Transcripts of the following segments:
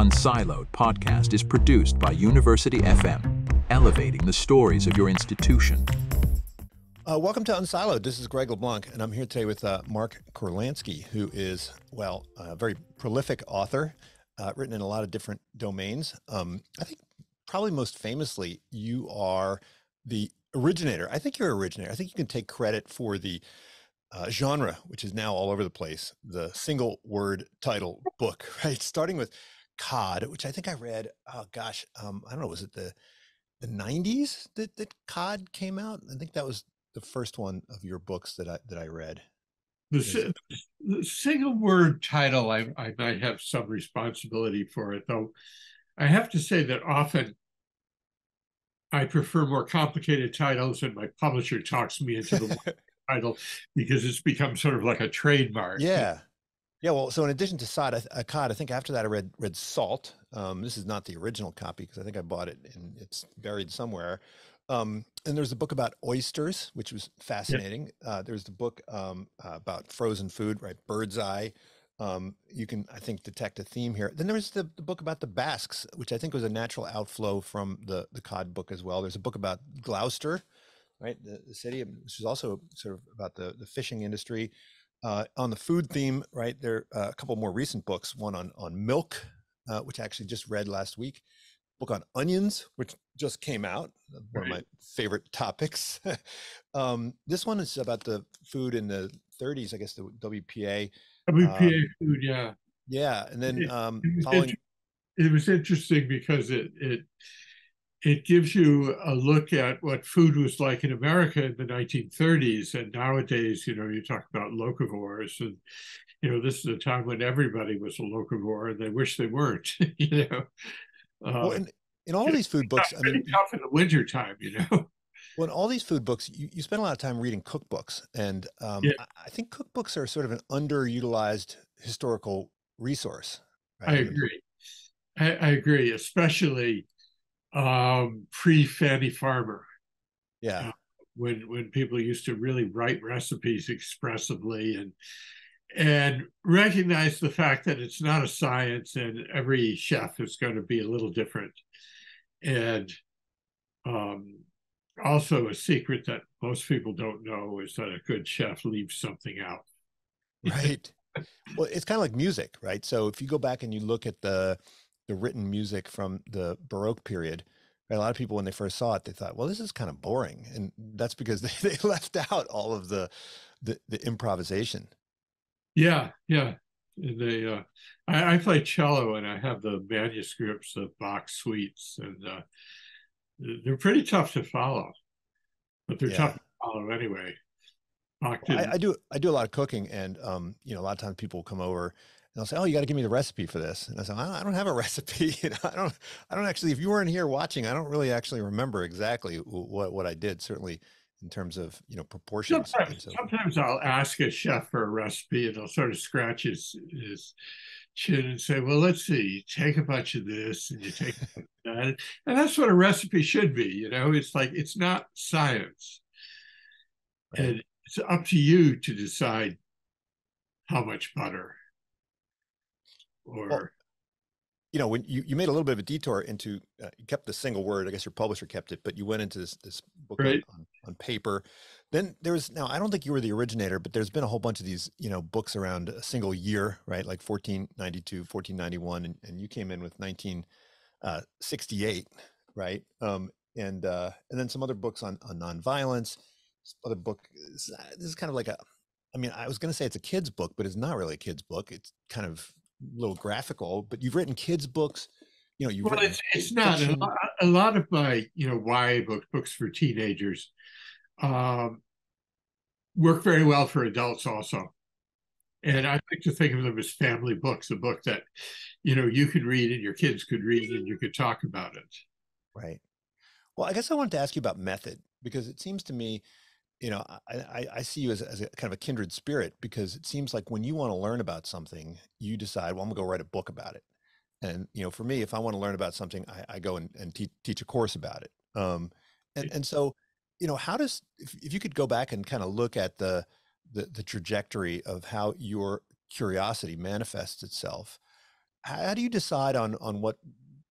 Unsiloed podcast is produced by University FM, elevating the stories of your institution. Uh, welcome to Unsiloed. This is Greg LaBlanc, and I'm here today with uh, Mark Kurlansky, who is, well, a very prolific author, uh, written in a lot of different domains. Um, I think probably most famously, you are the originator. I think you're originator. I think you can take credit for the uh, genre, which is now all over the place, the single word title book, right? Starting with Cod, which I think I read, oh gosh, um, I don't know, was it the the 90s that, that Cod came out? I think that was the first one of your books that I that I read. The, the single word title, I, I might have some responsibility for it, though. I have to say that often I prefer more complicated titles, and my publisher talks me into the title because it's become sort of like a trademark. Yeah. Yeah, well, so in addition to Sod, uh, Cod, I think after that I read read Salt. Um, this is not the original copy because I think I bought it and it's buried somewhere. Um, and there's a book about oysters, which was fascinating. Yeah. Uh, there's the book um, uh, about frozen food, right? Birdseye. Um, you can, I think, detect a theme here. Then there's the, the, book about the Basques, which I think was a natural outflow from the the Cod book as well. There's a book about Gloucester, right, the, the city, which is also sort of about the the fishing industry. Uh, on the food theme, right, there are a couple more recent books. One on on milk, uh, which I actually just read last week. Book on onions, which just came out. One right. of my favorite topics. um, this one is about the food in the 30s, I guess the WPA. WPA um, food, yeah. Yeah, and then it, um, it, following... it was interesting because it it it gives you a look at what food was like in America in the 1930s. And nowadays, you know, you talk about locavores and, you know, this is a time when everybody was a locavore and they wish they weren't, you know. Uh, well, in, in all these food books, I mean, tough in the winter time, you know. Well, in all these food books, you, you spend a lot of time reading cookbooks. And um, yeah. I, I think cookbooks are sort of an underutilized historical resource. Right? I agree. I, I agree, especially um, pre Fannie Farmer. Yeah. Uh, when when people used to really write recipes expressively and and recognize the fact that it's not a science and every chef is going to be a little different and um, also a secret that most people don't know is that a good chef leaves something out right well it's kind of like music right so if you go back and you look at the the written music from the Baroque period. a lot of people, when they first saw it, they thought, "Well, this is kind of boring," and that's because they, they left out all of the, the, the improvisation. Yeah, yeah. They, uh, I, I, play cello, and I have the manuscripts of Bach suites, and uh, they're pretty tough to follow, but they're yeah. tough to follow anyway. Well, I, I, do I do a lot of cooking, and um, you know, a lot of times people come over they'll say, "Oh, you got to give me the recipe for this." And I say, "I don't have a recipe. you know, I don't. I don't actually. If you weren't here watching, I don't really actually remember exactly what what I did. Certainly, in terms of you know proportions. Sometimes, so, sometimes I'll ask a chef for a recipe, and he'll sort of scratch his his chin and say, "Well, let's see. You take a bunch of this, and you take that." And that's what a recipe should be. You know, it's like it's not science, right. and it's up to you to decide how much butter or well, you know when you, you made a little bit of a detour into uh, you kept the single word i guess your publisher kept it but you went into this this book right. on, on, paper then there was now i don't think you were the originator but there's been a whole bunch of these you know books around a single year right like 1492 1491 and, and you came in with 1968 uh, right um, and uh, and then some other books on on nonviolence other book this is kind of like a I mean, I was going to say it's a kid's book, but it's not really a kid's book. It's kind of little graphical, but you've written kids books. You know, you've well, it's, it's not a lot, a lot, of my you know YA books, books for teenagers, um, work very well for adults also. And I like to think of them as family books, a book that you know you could read and your kids could read and you could talk about it. Right. Well, I guess I wanted to ask you about method because it seems to me you know, I, I see you as, as a kind of a kindred spirit because it seems like when you want to learn about something, you decide, well, I'm gonna go write a book about it. And, you know, for me, if I want to learn about something, I, I go and, and te- teach a course about it. Um, and, and so, you know, how does, if, if you could go back and kind of look at the, the, the trajectory of how your curiosity manifests itself, how do you decide on on what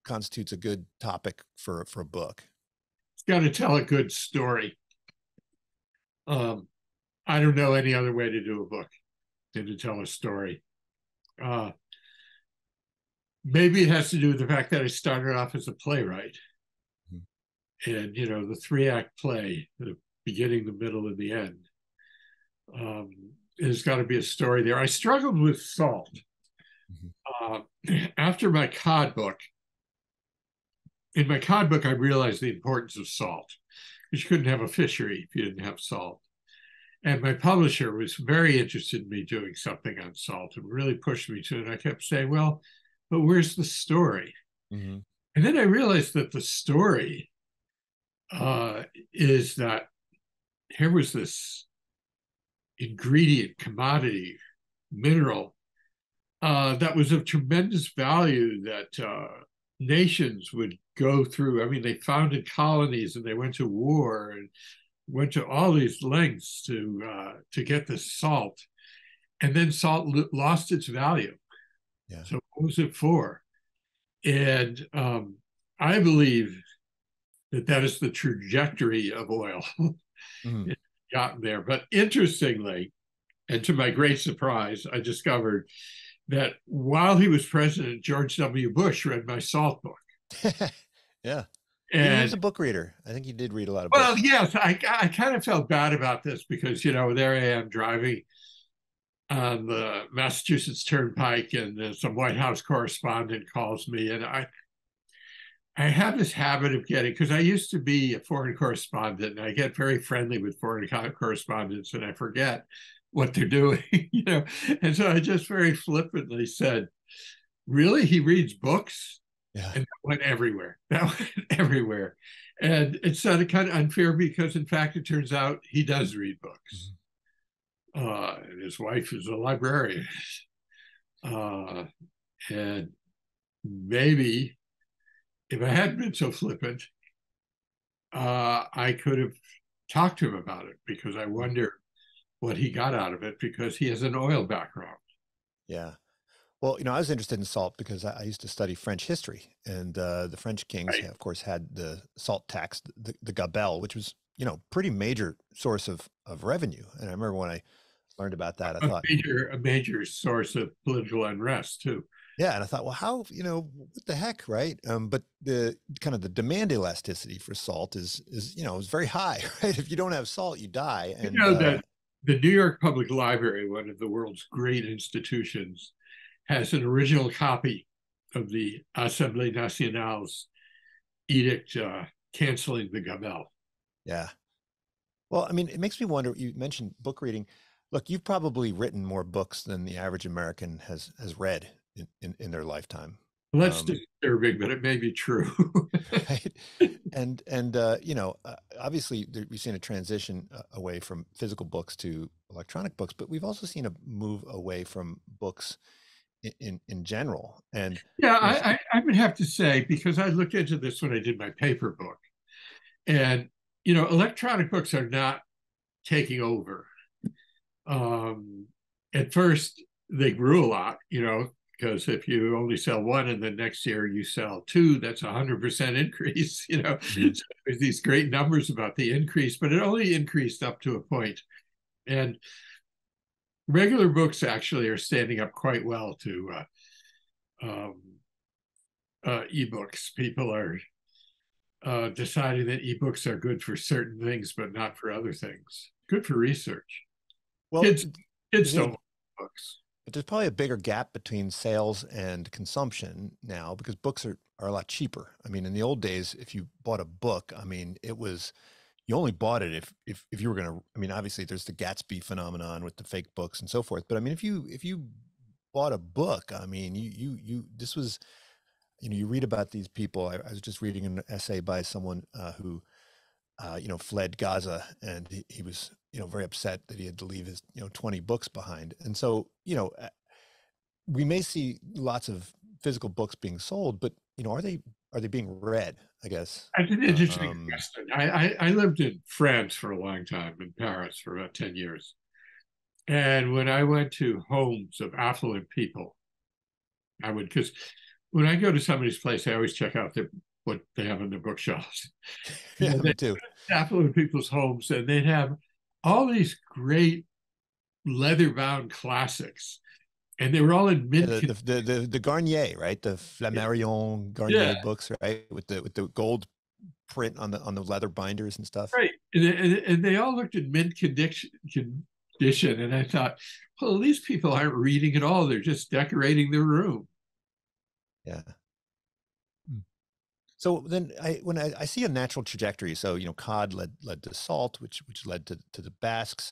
constitutes a good topic for for a book? It's got to tell a good story. Um, I don't know any other way to do a book than to tell a story. Uh, maybe it has to do with the fact that I started off as a playwright. Mm-hmm. And, you know, the three act play, the beginning, the middle, and the end. Um, there's got to be a story there. I struggled with salt. Mm-hmm. Uh, after my cod book, in my cod book, I realized the importance of salt because you couldn't have a fishery if you didn't have salt. And my publisher was very interested in me doing something on salt and really pushed me to it. And I kept saying, well, but where's the story? Mm-hmm. And then I realized that the story uh, is that here was this ingredient, commodity, mineral uh, that was of tremendous value that uh, nations would go through. I mean, they founded colonies and they went to war and went to all these lengths to uh, to get the salt, and then salt lost its value. Yeah. So what was it for? And um, I believe that that is the trajectory of oil. mm. gotten there, but interestingly, and to my great surprise, I discovered that while he was president, George W. Bush read my salt book. yeah. And he was a book reader. I think he did read a lot of well, books. Well, yes, I, I kind of felt bad about this because, you know, there I am driving on the Massachusetts Turnpike and some White House correspondent calls me and I I have this habit of getting because I used to be a foreign correspondent and I get very friendly with foreign correspondents and I forget what they're doing, you know. And so I just very flippantly said, Really? He reads books? Yeah. And that went everywhere. That went everywhere. And it sounded kind of unfair because, in fact, it turns out he does read books. Mm-hmm. Uh, and his wife is a librarian. Uh, and maybe if I hadn't been so flippant, uh, I could have talked to him about it because I wonder what he got out of it because he has an oil background. Yeah. Well, you know, I was interested in salt because I, used to study French history, and uh, the French kings, right. of course, had the salt tax, the, the gabelle, which was, you know, pretty major source of of revenue. And I remember when I learned about that, I a thought major a major source of political unrest too. Yeah, and I thought, well, how you know what the heck, right? Um, but the kind of the demand elasticity for salt is is you know is very high, right? If you don't have salt, you die. And, you know uh, that the New York Public Library, one of the world's great institutions, has an original copy of the Assemblée Nationale's edict uh, canceling the gabelle. Yeah. Well, I mean, it makes me wonder. You mentioned book reading. Look, you've probably written more books than the average American has has read in, in, in their lifetime. Well, that's um, disturbing, but it may be true. right? And and uh, you know, uh, obviously there, we've seen a transition uh, away from physical books to electronic books, but we've also seen a move away from books in in, general. And yeah, I, I, I would have to say because I looked into this when I did my paper book, and you know, electronic books are not taking over. Um, at first, they grew a lot. You know, because if you only sell one and the next year you sell two, that's a hundred percent increase. You know, mm-hmm. so there's these great numbers about the increase, but it only increased up to a point. And regular books actually are standing up quite well to uh, um, uh, ebooks. People are uh, deciding that ebooks are good for certain things, but not for other things. Good for research. Well, kids, kids don't books. But there's probably a bigger gap between sales and consumption now because books are, are a lot cheaper. I mean, in the old days, if you bought a book, I mean, it was you only bought it if if if you were gonna. I mean, obviously, there's the Gatsby phenomenon with the fake books and so forth. But I mean, if you if you bought a book, I mean, you you you this was, you know, you read about these people. I, I was just reading an essay by someone uh, who, uh, you know, fled Gaza, and he, he was you know, very upset that he had to leave his, you know, 20 books behind. And so, you know, we may see lots of physical books being sold, but you know, are they are they being read? I guess that's an interesting um, question. I, I, I lived in France for a long time, in Paris for about ten years, and when I went to homes of affluent people, I would because when I go to somebody's place, I always check out their what they have in their bookshelves. Yeah, they- too. affluent people's homes, and they'd have all these great leather bound classics, and they were all in Yeah, mint. the, the, the, the, the Garnier, right? The Flammarion Garnier Yeah. books, right? With the with the gold print on the on the leather binders and stuff. Right. And, and, and they all looked in mint condition, condition. And I thought, well, these people aren't reading at all. They're just decorating their room. Yeah. So then I when I, I see a natural trajectory, so you know, cod led led to salt, which which led to, to the Basques.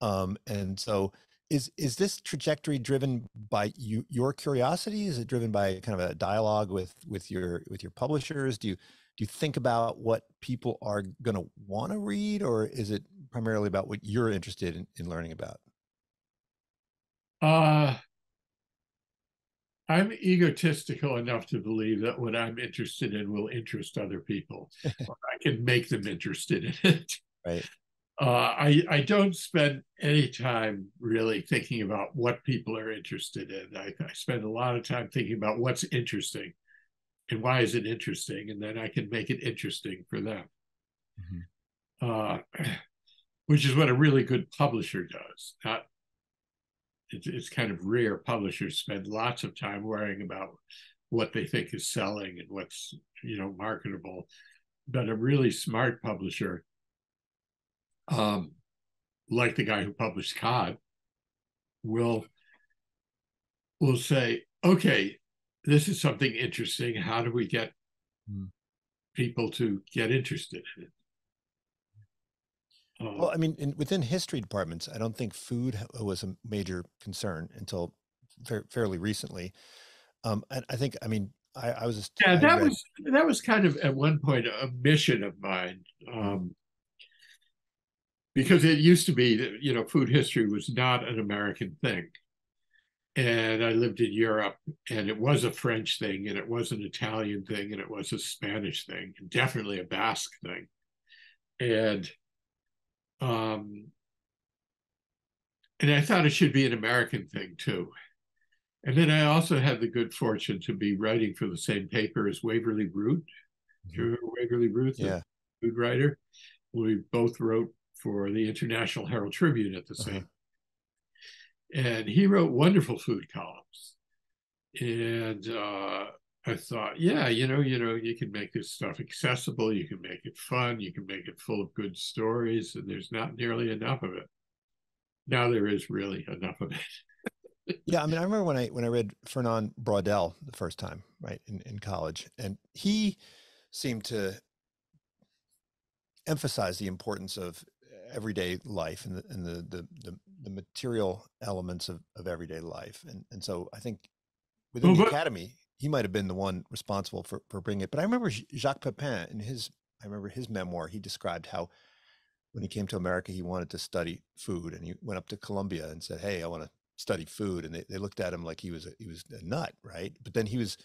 Um, and so is is this trajectory driven by you your curiosity? Is it driven by kind of a dialogue with with your with your publishers? Do you do you think about what people are gonna want to read, or is it primarily about what you're interested in, in learning about? Uh, I'm egotistical enough to believe that what I'm interested in will interest other people. or I can make them interested in it. Right. Uh, I I don't spend any time really thinking about what people are interested in. I, I spend a lot of time thinking about what's interesting and why is it interesting, and then I can make it interesting for them. Uh, which is what a really good publisher does. Not it's it's kind of rare. Publishers spend lots of time worrying about what they think is selling and what's you know marketable, but a really smart publisher um, like the guy who published Cod, will will say, okay, this is something interesting. How do we get Hmm. people to get interested in it? Uh, Well, I mean, in, within history departments, I don't think food was a major concern until fair, fairly recently. Um, and I think, I mean, I, I was just yeah, I that read- was that was kind of at one point a mission of mine. Um, because it used to be that you know food history was not an American thing, and I lived in Europe, and it was a French thing, and it was an Italian thing, and it was a Spanish thing, and definitely a Basque thing, and um, and I thought it should be an American thing too. And then I also had the good fortune to be writing for the same paper as Waverley Root. Do you remember Waverley Root, the yeah, food writer? We both wrote for the International Herald Tribune at the Uh-huh. same. And he wrote wonderful food columns. And uh, I thought, yeah, you know, you know, you can make this stuff accessible, you can make it fun, you can make it full of good stories, and there's not nearly enough of it. Now there is really enough of it. yeah. I mean, I remember when I when I read Fernand Braudel the first time, right in, in college, and he seemed to emphasize the importance of everyday life and the and the the the, the material elements of, of everyday life. And and so I think within Well, the academy, he might have been the one responsible for for bringing it. But I remember Jacques Pepin in his I remember his memoir. He described how when he came to America, he wanted to study food, and he went up to Columbia and said, "Hey, I want to study food." And they, they looked at him like he was a, he was a nut, right? But then he was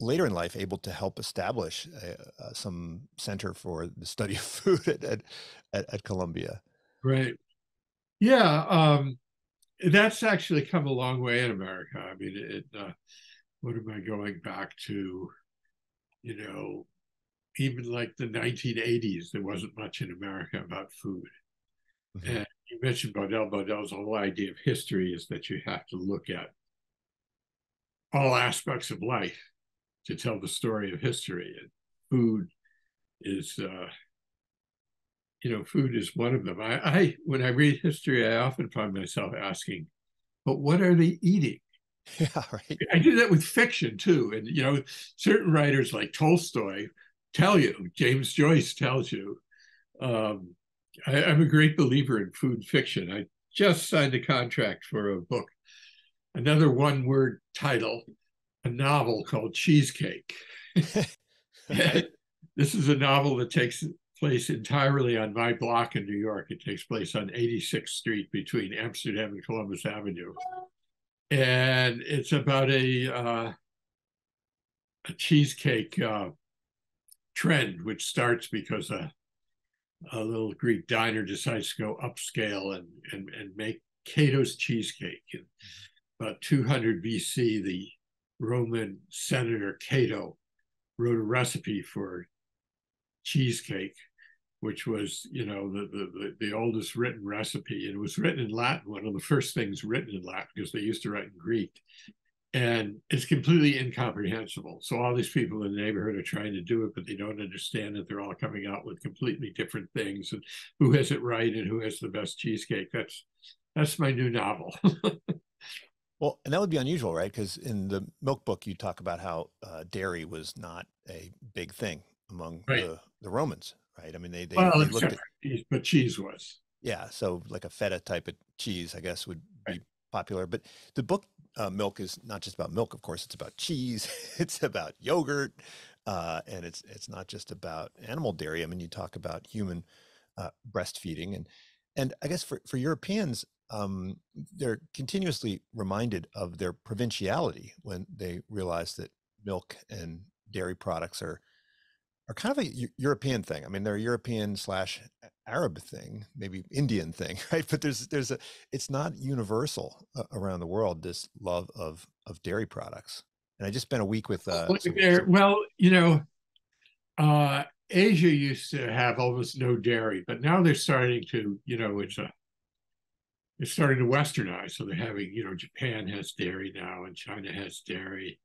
later in life able to help establish a, uh, some center for the study of food at at, at, Columbia. Right. Yeah. Um, that's actually come a long way in America. I mean, it, uh, what am I going back to? You know, even like the 1980s, there wasn't much in America about food. Mhm. And you mentioned Braudel. Braudel's whole idea of history is that you have to look at all aspects of life to tell the story of history. And food is, uh, you know, food is one of them. I, I, when I read history, I often find myself asking, but what are they eating? Yeah, right. I do that with fiction too. And, you know, certain writers like Tolstoy tell you, James Joyce tells you. Um, I, I'm a great believer in food fiction. I just signed a contract for a book, another one word title, a novel called Cheesecake. this is a novel that takes place entirely on my block in New York. It takes place on 86th Street between Amsterdam and Columbus Avenue and it's about a uh, a cheesecake uh, trend, which starts because a a little Greek diner decides to go upscale and and and make Cato's cheesecake. And about 200 BC, the Roman Senator Cato wrote a recipe for cheesecake, which was, you know, the, the, the oldest written recipe. And it was written in Latin, one of the first things written in Latin, because they used to write in Greek. And it's completely incomprehensible. So all these people in the neighborhood are trying to do it, but they don't understand that they're all coming out with completely different things and who has it right and who has the best cheesecake. That's that's my new novel. Well, and that would be unusual, right? Because in the milk book, you talk about how uh, dairy was not a big thing among Right. the, the Romans, right? I mean, they, they, well, they looked at, cheese, but cheese was. yeah, so like a feta type of cheese, I guess, would be popular. But the book uh, Milk is not just about milk, of course, it's about cheese, it's about yogurt, uh, and it's it's not just about animal dairy. I mean, you talk about human uh, breastfeeding, and and I guess for for Europeans, um, they're continuously reminded of their provinciality when they realize that milk and dairy products are are kind of a European thing. I mean, they're a European slash Arab thing, maybe Indian thing, right? But there's there's a it's not universal uh, around the world. This love of of dairy products. And I just spent a week with uh, Well, some- there- some- well, you know, uh, Asia used to have almost no dairy, but now they're starting to, you know, it's a it's starting to westernize. So they're having, you know, Japan has dairy now and China has dairy.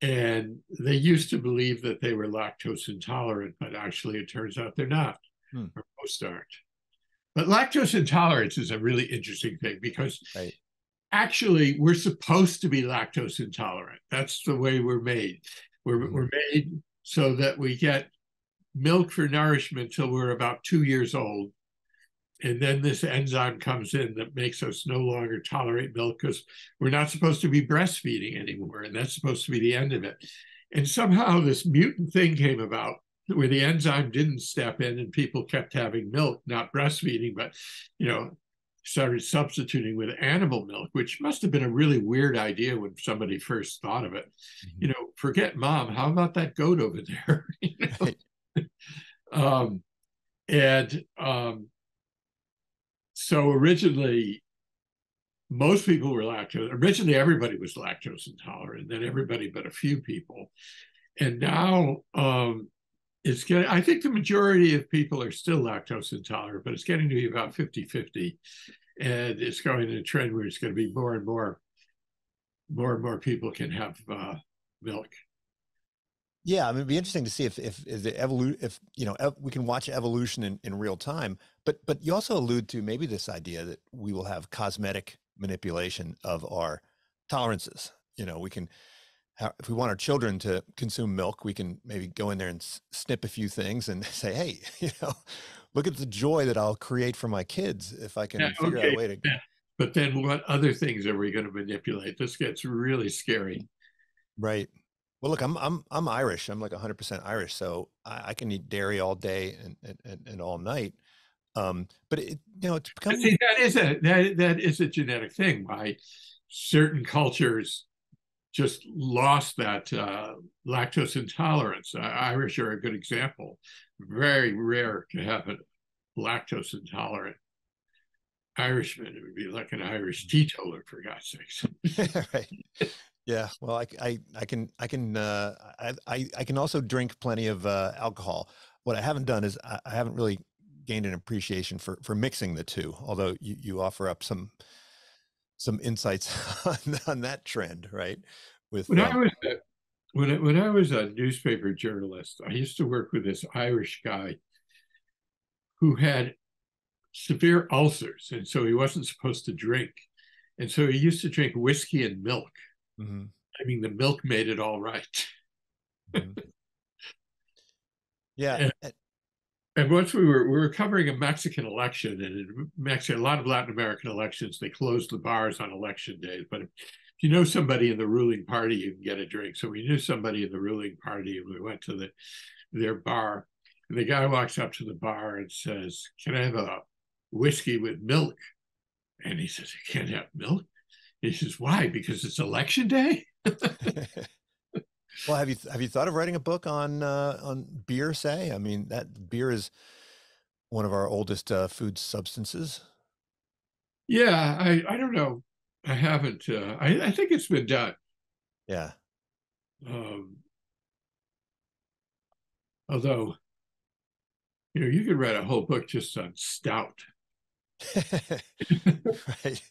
And they used to believe that they were lactose intolerant, but actually it turns out they're not, Hmm. or most aren't. But lactose intolerance is a really interesting thing because Right. actually we're supposed to be lactose intolerant. That's the way we're made. We're, Mhm. we're made so that we get milk for nourishment till we're about two years old. And then this enzyme comes in that makes us no longer tolerate milk because we're not supposed to be breastfeeding anymore. And that's supposed to be the end of it. And somehow this mutant thing came about where the enzyme didn't step in and people kept having milk, not breastfeeding, but, you know, started substituting with animal milk, which must have been a really weird idea when somebody first thought of it. Mhm. You know, forget mom, how about that goat over there? you know? Um, and um, so originally, most people were lactose. Originally, everybody was lactose intolerant, then everybody but a few people. And now um, it's getting, I think the majority of people are still lactose intolerant, but it's getting to be about 50 50. And it's going in a trend where it's going to be more and more, more and more people can have uh, milk. Yeah, I mean, it'd be interesting to see if if, if the evolu- if you know ev- we can watch evolution in, in real time. But but you also allude to maybe this idea that we will have cosmetic manipulation of our tolerances. You know, we can if we want our children to consume milk, we can maybe go in there and s- snip a few things and say, hey, you know, look at the joy that I'll create for my kids if I can Yeah, figure out a way to. yeah. But then what other things are we going to manipulate? This gets really scary. Right. Well, look, I'm I'm I'm Irish. I'm like 100% Irish, so I, I can eat dairy all day and and, and, all night. Um, but it, you know, it's become think that is a that that is a genetic thing. Why certain cultures just lost that uh, lactose intolerance. Uh, Irish are a good example. Very rare to have a lactose intolerant Irishman. It would be like an Irish teetotaler, for God's sakes. right. Yeah. Well, I, I, I can I can uh, I, I I can also drink plenty of uh, alcohol. What I haven't done is I, I haven't really gained an appreciation for for mixing the two. Although you you offer up some some insights on, on that trend, right? With When I um, was a, when I, when I was a newspaper journalist, I used to work with this Irish guy who had severe ulcers, and so he wasn't supposed to drink, and so he used to drink whiskey and milk. Mhm, I mean, the milk made it all right. mhm. yeah. And- and- And once we were we were covering a Mexican election, and in Mexico, a lot of Latin American elections, they closed the bars on election days. But if you know somebody in the ruling party, you can get a drink. So we knew somebody in the ruling party, and we went to the their bar. And the guy walks up to the bar and says, "Can I have a whiskey with milk?" And he says, "You can't have milk." He says, "Why? Because it's election day." well, have you have you thought of writing a book on uh, on beer? Say, I mean, that beer is one of our oldest uh, food substances. Yeah, I I don't know. I haven't. Uh, I I think it's been done. Yeah, Um, although, you know, you could write a whole book just on stout. right.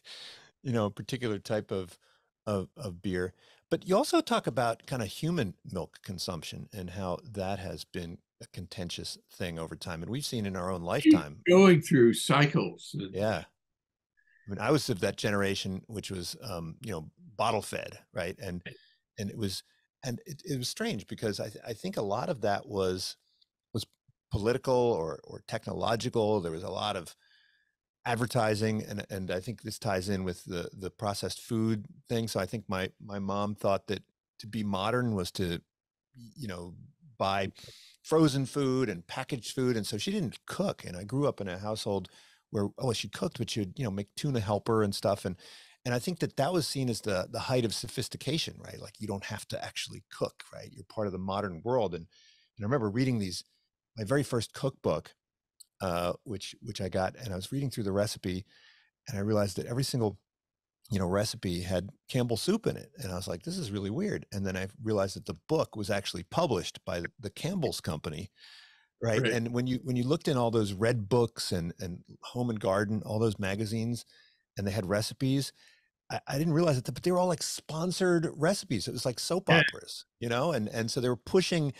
You know, a particular type of, of of beer. But you also talk about kind of human milk consumption and how that has been a contentious thing over time. And we've seen in our own lifetime. Going through cycles. Yeah. I mean, I was of that generation which was, um, you know, bottle fed, right? And and it was and it, it was strange because I th- I think a lot of that was was political or or technological. There was a lot of advertising, and and I think this ties in with the the processed food thing. So I think my my mom thought that to be modern was to, you know, buy frozen food and packaged food, and so she didn't cook. And I grew up in a household where oh she cooked, but she'd you know make tuna helper and stuff, and and I think that that was seen as the the height of sophistication, right? Like you don't have to actually cook, right? You're part of the modern world, and and I remember reading these my very first cookbook, uh, which which I got, and I was reading through the recipe, and I realized that every single you know recipe had Campbell soup in it, and I was like, this is really weird. And then I realized that the book was actually published by the- Campbell's company, right? Right. And when you when you looked in all those red books and and Home and Garden, all those magazines, and they had recipes. I, I didn't realize it, but they were all like sponsored recipes. It was like soap Yeah. operas, you know, and and so they were pushing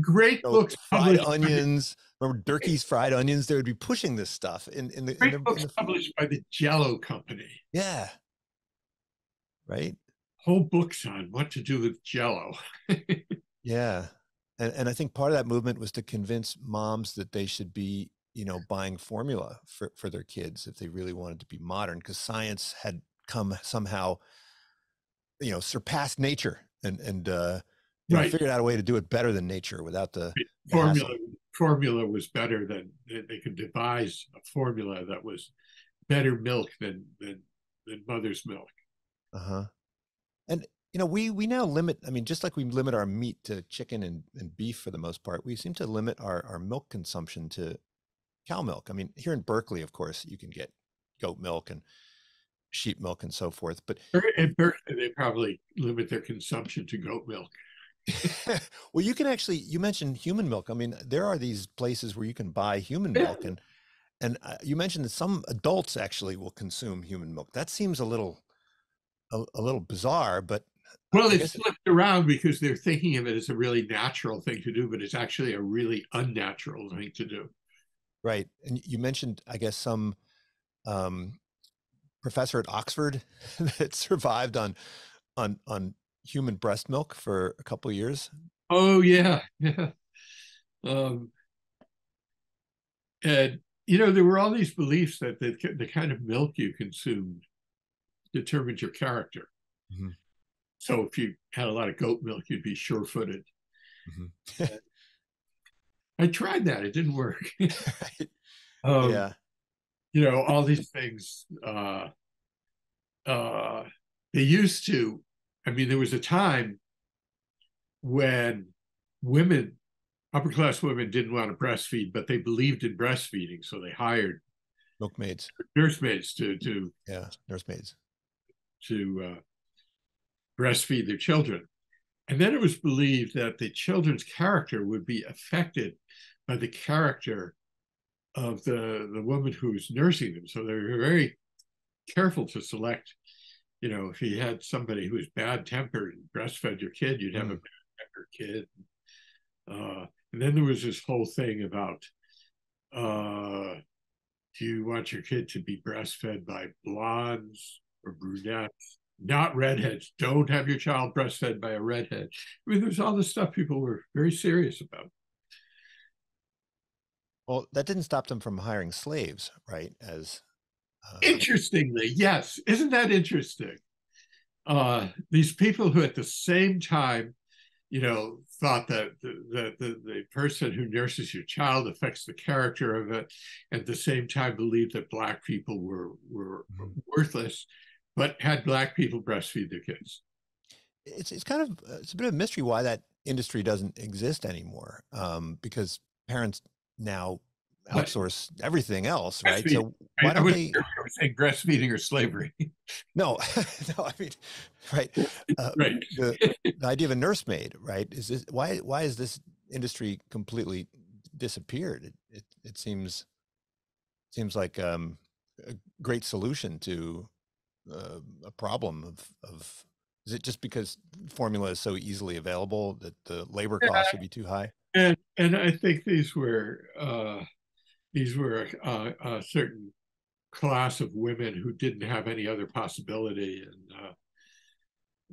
Great books fried onions. Remember Durkee's fried onions? They would be pushing this stuff in in the, in great the, in books the published by the Jello Company. yeah, right. Whole books on what to do with Jello. Yeah. And and I think part of that movement was to convince moms that they should be, you know, buying formula for, for their kids if they really wanted to be modern, because science had come somehow, you know, surpassed nature and and uh you know, figured out a way to do it better than nature without the, formula hassle. formula was better than they, could devise a formula that was better milk than than than mother's milk. Uh-huh. And you know, we we now limit, I mean, just like we limit our meat to chicken and, and beef for the most part, we seem to limit our, our milk consumption to cow milk. I mean, here in Berkeley, of course, you can get goat milk and sheep milk and so forth. But At Berkeley, they probably limit their consumption to goat milk. well, you can actually you mentioned human milk. I mean, there are these places where you can buy human milk and and uh, you mentioned that some adults actually will consume human milk. That seems a little a, a little bizarre, but Well, it's guess it- flipped around because they're thinking of it as a really natural thing to do, but it's actually a really unnatural thing to do. Right. And you mentioned, I guess, some um, professor at Oxford that survived on on on human breast milk for a couple of years. Oh yeah, yeah. Um, and you know, there were all these beliefs that the the kind of milk you consumed determined your character. Mhm. So if you had a lot of goat milk, you'd be sure-footed. Mhm. I tried that; it didn't work. um, yeah. you know, all these things. Uh, uh, they used to. I mean, there was a time when women, upper class women, didn't want to breastfeed, but they believed in breastfeeding, so they hired Milkmaids. nursemaids to to Yeah. Nursemaids. to uh, breastfeed their children. And then it was believed that the children's character would be affected by the character of the, the woman who's nursing them. So they were very careful to select, you know, if you had somebody who was bad tempered and breastfed your kid, you'd have a Mm. bad tempered kid. Uh, and then there was this whole thing about uh, do you want your kid to be breastfed by blondes or brunettes? Not redheads. Don't have your child breastfed by a redhead. I mean, there's all this stuff people were very serious about. Well, that didn't stop them from hiring slaves, right? As uh, Interestingly, yes. Isn't that interesting? Uh, these people who at the same time, you know, thought that the, the, the, the person who nurses your child affects the character of it, at the same time believed that black people were, were Mhm. worthless, but had black people breastfeed their kids. it's it's kind of uh, it's a bit of a mystery why that industry doesn't exist anymore. Um, because parents now But- outsource everything else, right? Breastfeed- So why don't they? for saying breastfeeding or slavery. No, no, I mean, right, uh, right. The, the idea of a nursemaid, right? Is this why? Why is this industry completely disappeared? It it, it seems seems like um, a great solution to uh, a problem of of. Is it just because formula is so easily available that the labor costs would be too high? And and I think these were uh, these were a, a certain class of women who didn't have any other possibility, and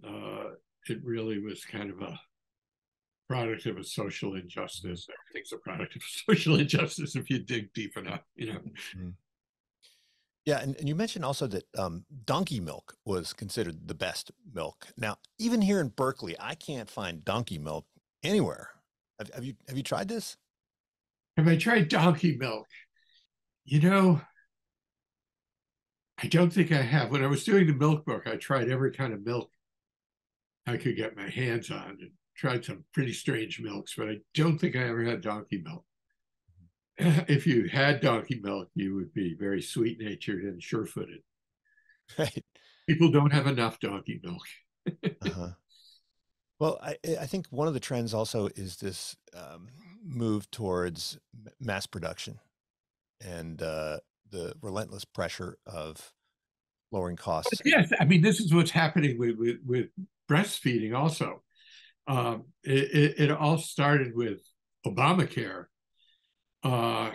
uh, uh, it really was kind of a product of a social injustice. Everything's a product of social injustice if you dig deep enough, you know. Mm-hmm. Yeah, and, and you mentioned also that um, donkey milk was considered the best milk. Now, even here in Berkeley, I can't find donkey milk anywhere. Have, have you have you tried this? Have I tried donkey milk? You know, I don't think I have. When I was doing the milk book, I tried every kind of milk I could get my hands on and tried some pretty strange milks, but I don't think I ever had donkey milk. If you had donkey milk, you would be very sweet natured and sure footed. Right. People don't have enough donkey milk. uh-huh. Well, I, I think one of the trends also is this um, move towards mass production and uh, the relentless pressure of lowering costs. Yes, I mean this is what's happening with with, with breastfeeding also. Um, it, it, it, all started with Obamacare uh,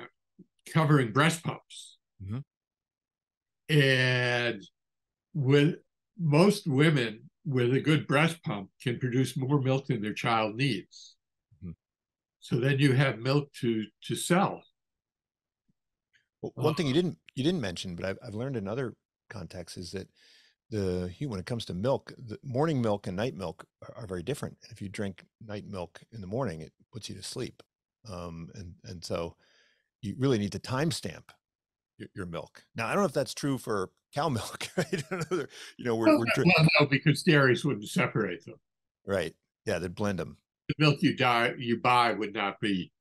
covering breast pumps, mm-hmm. and with most women with a good breast pump can produce more milk than their child needs. Mm-hmm. So then you have milk to to sell. Well, one thing you didn't you didn't mention, but I've, I've learned in other contexts is that the when it comes to milk, the morning milk and night milk are, are very different. And if you drink night milk in the morning, it puts you to sleep, um, and and so you really need to timestamp your, your milk. Now, I don't know if that's true for cow milk, right? you know, we're, well, we're well, no, because dairies wouldn't separate them. Right. Yeah, they'd blend them. The milk you die you buy would not be.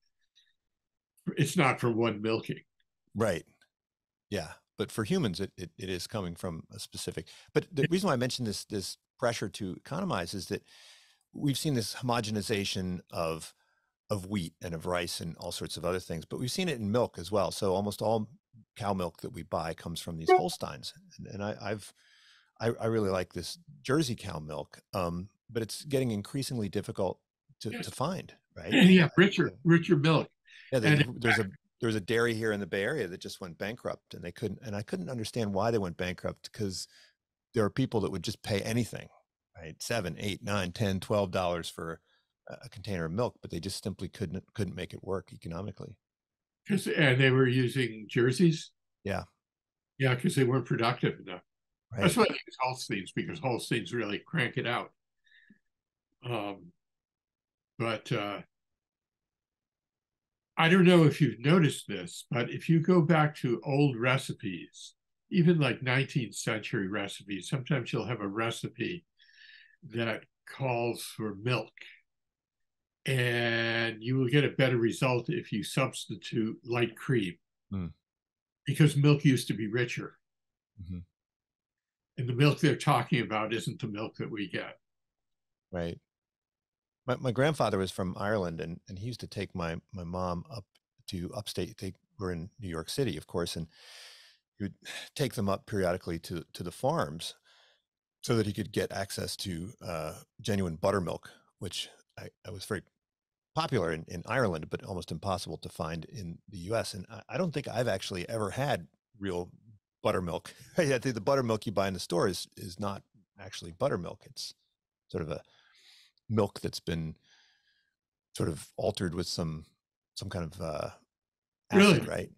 It's not from one milking. Right. Yeah, but for humans, it, it, it is coming from a specific. But the reason why I mentioned this this pressure to economize is that we've seen this homogenization of of wheat and of rice and all sorts of other things, but we've seen it in milk as well. So almost all cow milk that we buy comes from these Holsteins, and, and I, have I, I, really like this Jersey cow milk, um, but it's getting increasingly difficult to, yes. to find. Right? Yeah, richer, richer milk. Yeah, there's, there's a there's a dairy here in the Bay Area that just went bankrupt, and they couldn't. And I couldn't understand why they went bankrupt because there are people that would just pay anything, right? Seven, eight, nine, ten, twelve dollars for a container of milk, but they just simply couldn't couldn't make it work economically. Because and they were using jerseys. Yeah. Yeah, because they weren't productive enough. Right. That's why they use Holsteins because Holsteins really crank it out. Um, but uh, I don't know if you've noticed this, but if you go back to old recipes, even like 19th century recipes, sometimes you'll have a recipe that calls for milk and you will get a better result if you substitute light cream mm. because milk used to be richer. Mm-hmm. And the milk they're talking about isn't the milk that we get. Right. My, my grandfather was from Ireland and, and he used to take my, my mom up to upstate. They were in New York City, of course, and he would take them up periodically to, to the farms so that he could get access to uh, genuine buttermilk, which I, I was very popular in, in Ireland, but almost impossible to find in the US. And I, I don't think I've actually ever had real buttermilk. I think the buttermilk you buy in the store is, is not actually buttermilk. It's sort of a milk that's been sort of altered with some some kind of uh, acid, really? right?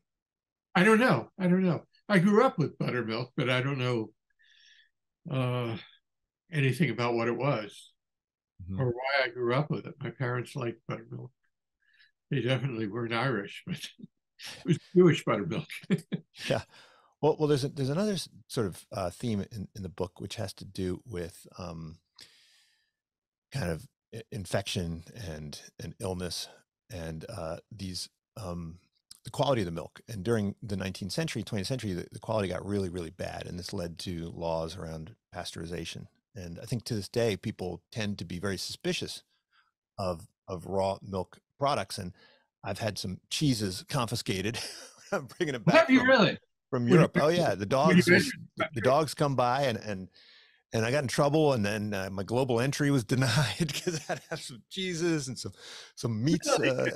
I don't know. I don't know. I grew up with buttermilk, but I don't know uh, anything about what it was mm-hmm. or why I grew up with it. My parents liked buttermilk. They definitely weren't Irish, but it was Jewish buttermilk. yeah. Well, well, there's a, there's another sort of uh, theme in, in the book which has to do with um, kind of infection and and illness and uh, these um, the quality of the milk. And during the 19th century, 20th century, the, the quality got really, really bad. And this led to laws around pasteurization. And I think to this day, people tend to be very suspicious of, of raw milk products. And I've had some cheeses confiscated. I'm bringing it back. Have you from, really? From Europe. Oh yeah. The dogs, you was- mention the, the dogs come by and, and, and I got in trouble and then uh, my global entry was denied because I had to have some cheeses and some, some meats. Really? Uh,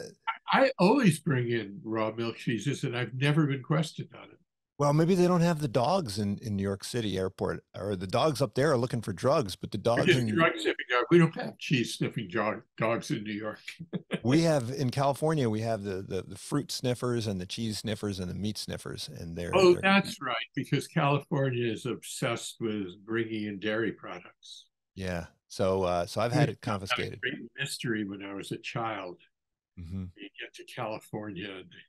I always bring in raw milk cheeses, and I've never been questioned on it. Well, maybe they don't have the dogs in, in New York City airport, or the dogs up there are looking for drugs, but the dogs in, drug sniffing dog. We don't have cheese sniffing dog, dogs in New York. we have in California, we have the, the the fruit sniffers and the cheese sniffers and the meat sniffers, and they're, Oh, they're- that's right, because California is obsessed with bringing in dairy products. yeah. So uh, so I've had it That was a confiscated. Great mystery when I was a child. hmm You get to California and they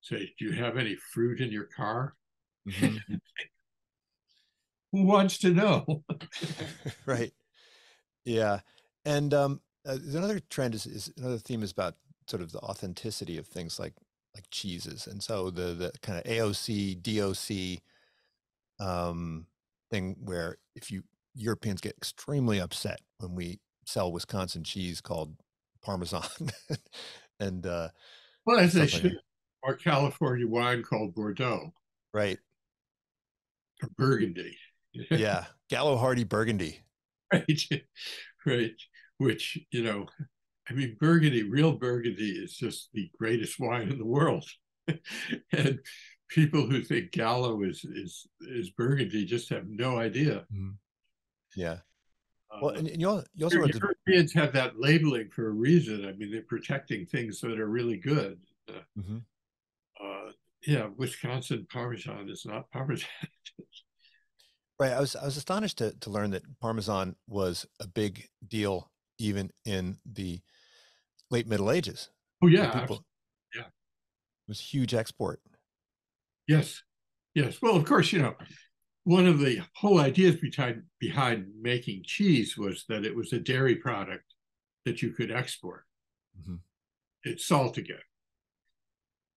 say, "Do you have any fruit in your car?" hmm Who wants to know? right. Yeah, and um, uh, another trend is, is another theme is about sort of the authenticity of things like like cheeses, and so the the kind of AOC DOC um, thing where if you Europeans get extremely upset when we sell Wisconsin cheese called Parmesan, and uh, Well, as they should. Or California wine called Bordeaux. Right, or Burgundy. yeah, Gallo Hearty Burgundy, right right which you know i mean burgundy real burgundy is just the greatest wine in the world. And people who think gallo is is is burgundy just have no idea. Yeah. Well, Uh, and, and you al- you also the, europeans have that labeling for a reason. I mean they're protecting things that are really good. Uh, Mhm. uh, yeah wisconsin parmesan is not parmesan Right. I was I was astonished to to learn that Parmesan was a big deal even in the late Middle Ages. oh yeah people- yeah. It was huge export. Yes, yes. Well, of course, you know, one of the whole ideas behind behind making cheese was that it was a dairy product that you could export. Mhm. It's salt again.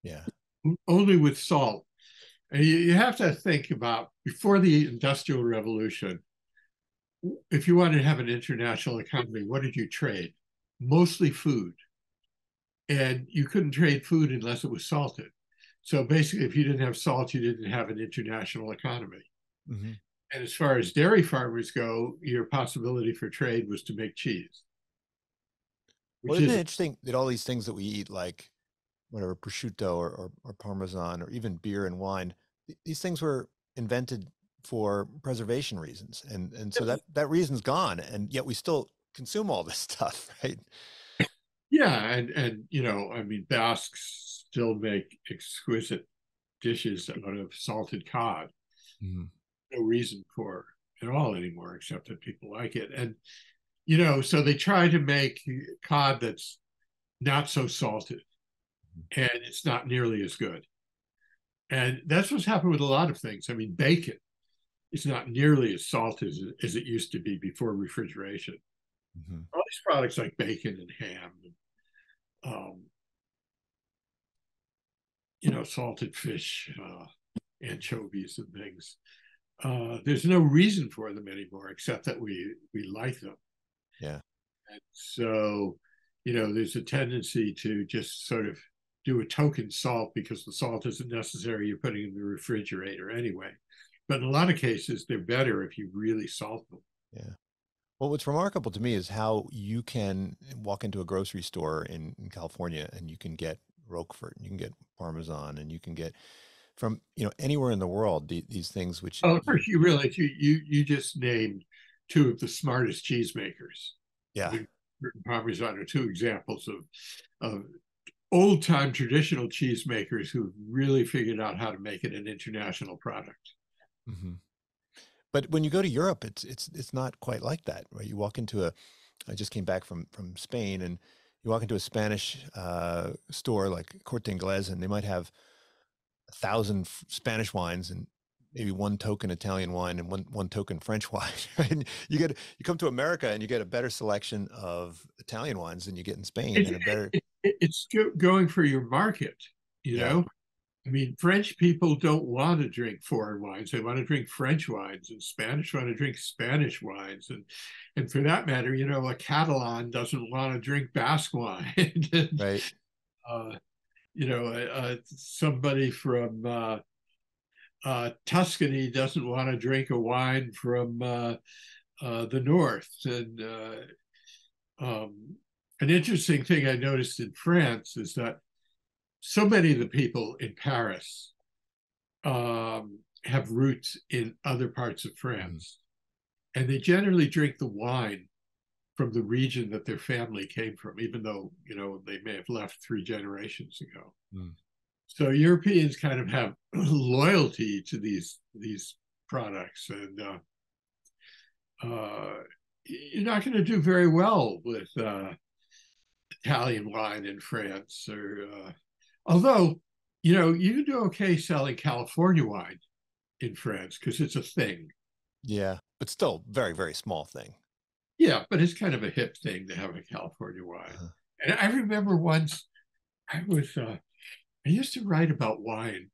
Yeah. Only with salt. And you, you have to think about before the Industrial Revolution, if you wanted to have an international economy, what did you trade? Mostly food. And you couldn't trade food unless it was salted. So basically, if you didn't have salt, you didn't have an international economy. Mhm. And as far as dairy farmers go, your possibility for trade was to make cheese. Well, isn't it interesting that all these things that we eat, like whatever prosciutto or, or, or Parmesan or even beer and wine, these things were invented for preservation reasons, and and so that that reason's gone, and yet we still consume all this stuff, right? yeah, and and you know, I mean, Basques still make exquisite dishes out of salted cod. Mhm. no reason for at all anymore, except that people like it. And you know, so they try to make cod that's not so salted, and it's not nearly as good. And that's what's happened with a lot of things. I mean, bacon is not nearly as salted as, as it used to be before refrigeration. Mhm. All these products like bacon and ham, and, um, you know, salted fish, uh, anchovies, and things. Uh, there's no reason for them anymore except that we we like them. Yeah. And so, you know, there's a tendency to just sort of do a token salt because the salt isn't necessary. You're putting in the refrigerator anyway. But in a lot of cases, they're better if you really salt them. Yeah. Well, what's remarkable to me is how you can walk into a grocery store in, in California and you can get Roquefort, and you can get Parmesan, and you can get from you know anywhere in the world the, these things which Oh, of course, you realize you you you just named two of the smartest cheesemakers. yeah Parmesan are two examples of of old time traditional cheesemakers who really figured out how to make it an international product. hmm But when you go to Europe, it's it's it's not quite like that, right? You walk into a, I just came back from from Spain, and you walk into a Spanish uh, store like Corte Inglés, and they might have a thousand f- Spanish wines and maybe one token Italian wine and one one token French wine. And you get you come to America and you get a better selection of Italian wines than you get in Spain, It's- and a better It- It's go- going for your market. You Yeah. know, I mean, French people don't want to drink foreign wines. They want to drink French wines, and Spanish want to drink Spanish wines, and and for that matter, you know, a Catalan doesn't want to drink Basque wine. And, Right. uh, you know, uh, uh, somebody from uh, uh, Tuscany doesn't want to drink a wine from uh, uh, the north. And uh, um, an interesting thing I noticed in France is that so many of the people in Paris um, have roots in other parts of France, and they generally drink the wine from the region that their family came from, even though you know they may have left three generations ago. Mm. So Europeans kind of have loyalty to these these products, and uh, uh, you're not going to do very well with uh, Italian wine in France, or uh, although you know you can do okay selling California wine in France because it's a thing. Yeah. But still, very very small thing. Yeah, but it's kind of a hip thing to have a California wine. Uh-huh. And I remember once I was uh I used to write about wine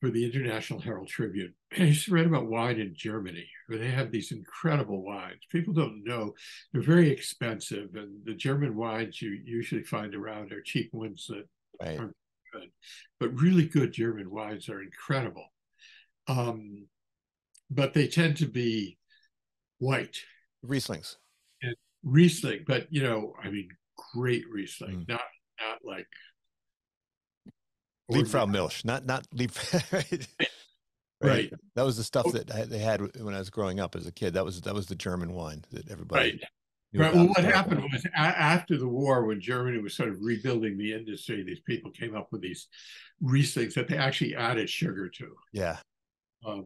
for the International Herald Tribune. I just read about wine in Germany, where they have these incredible wines. People don't know they're very expensive, and the German wines you usually find around are cheap ones that Right. Are- good. But really good German wines are incredible. Um, but they tend to be white. Rieslings. Riesling, but you know, I mean, great Riesling, Mm. not not like Liebfraumilch, not not Lieb. right. Right. That was the stuff Oh. that they had when I was growing up as a kid. That was that was the German wine that everybody. Right. Right. Well, what happened was a- after the war, when Germany was sort of rebuilding the industry, these people came up with these Rieslings that they actually added sugar to. Yeah. Um,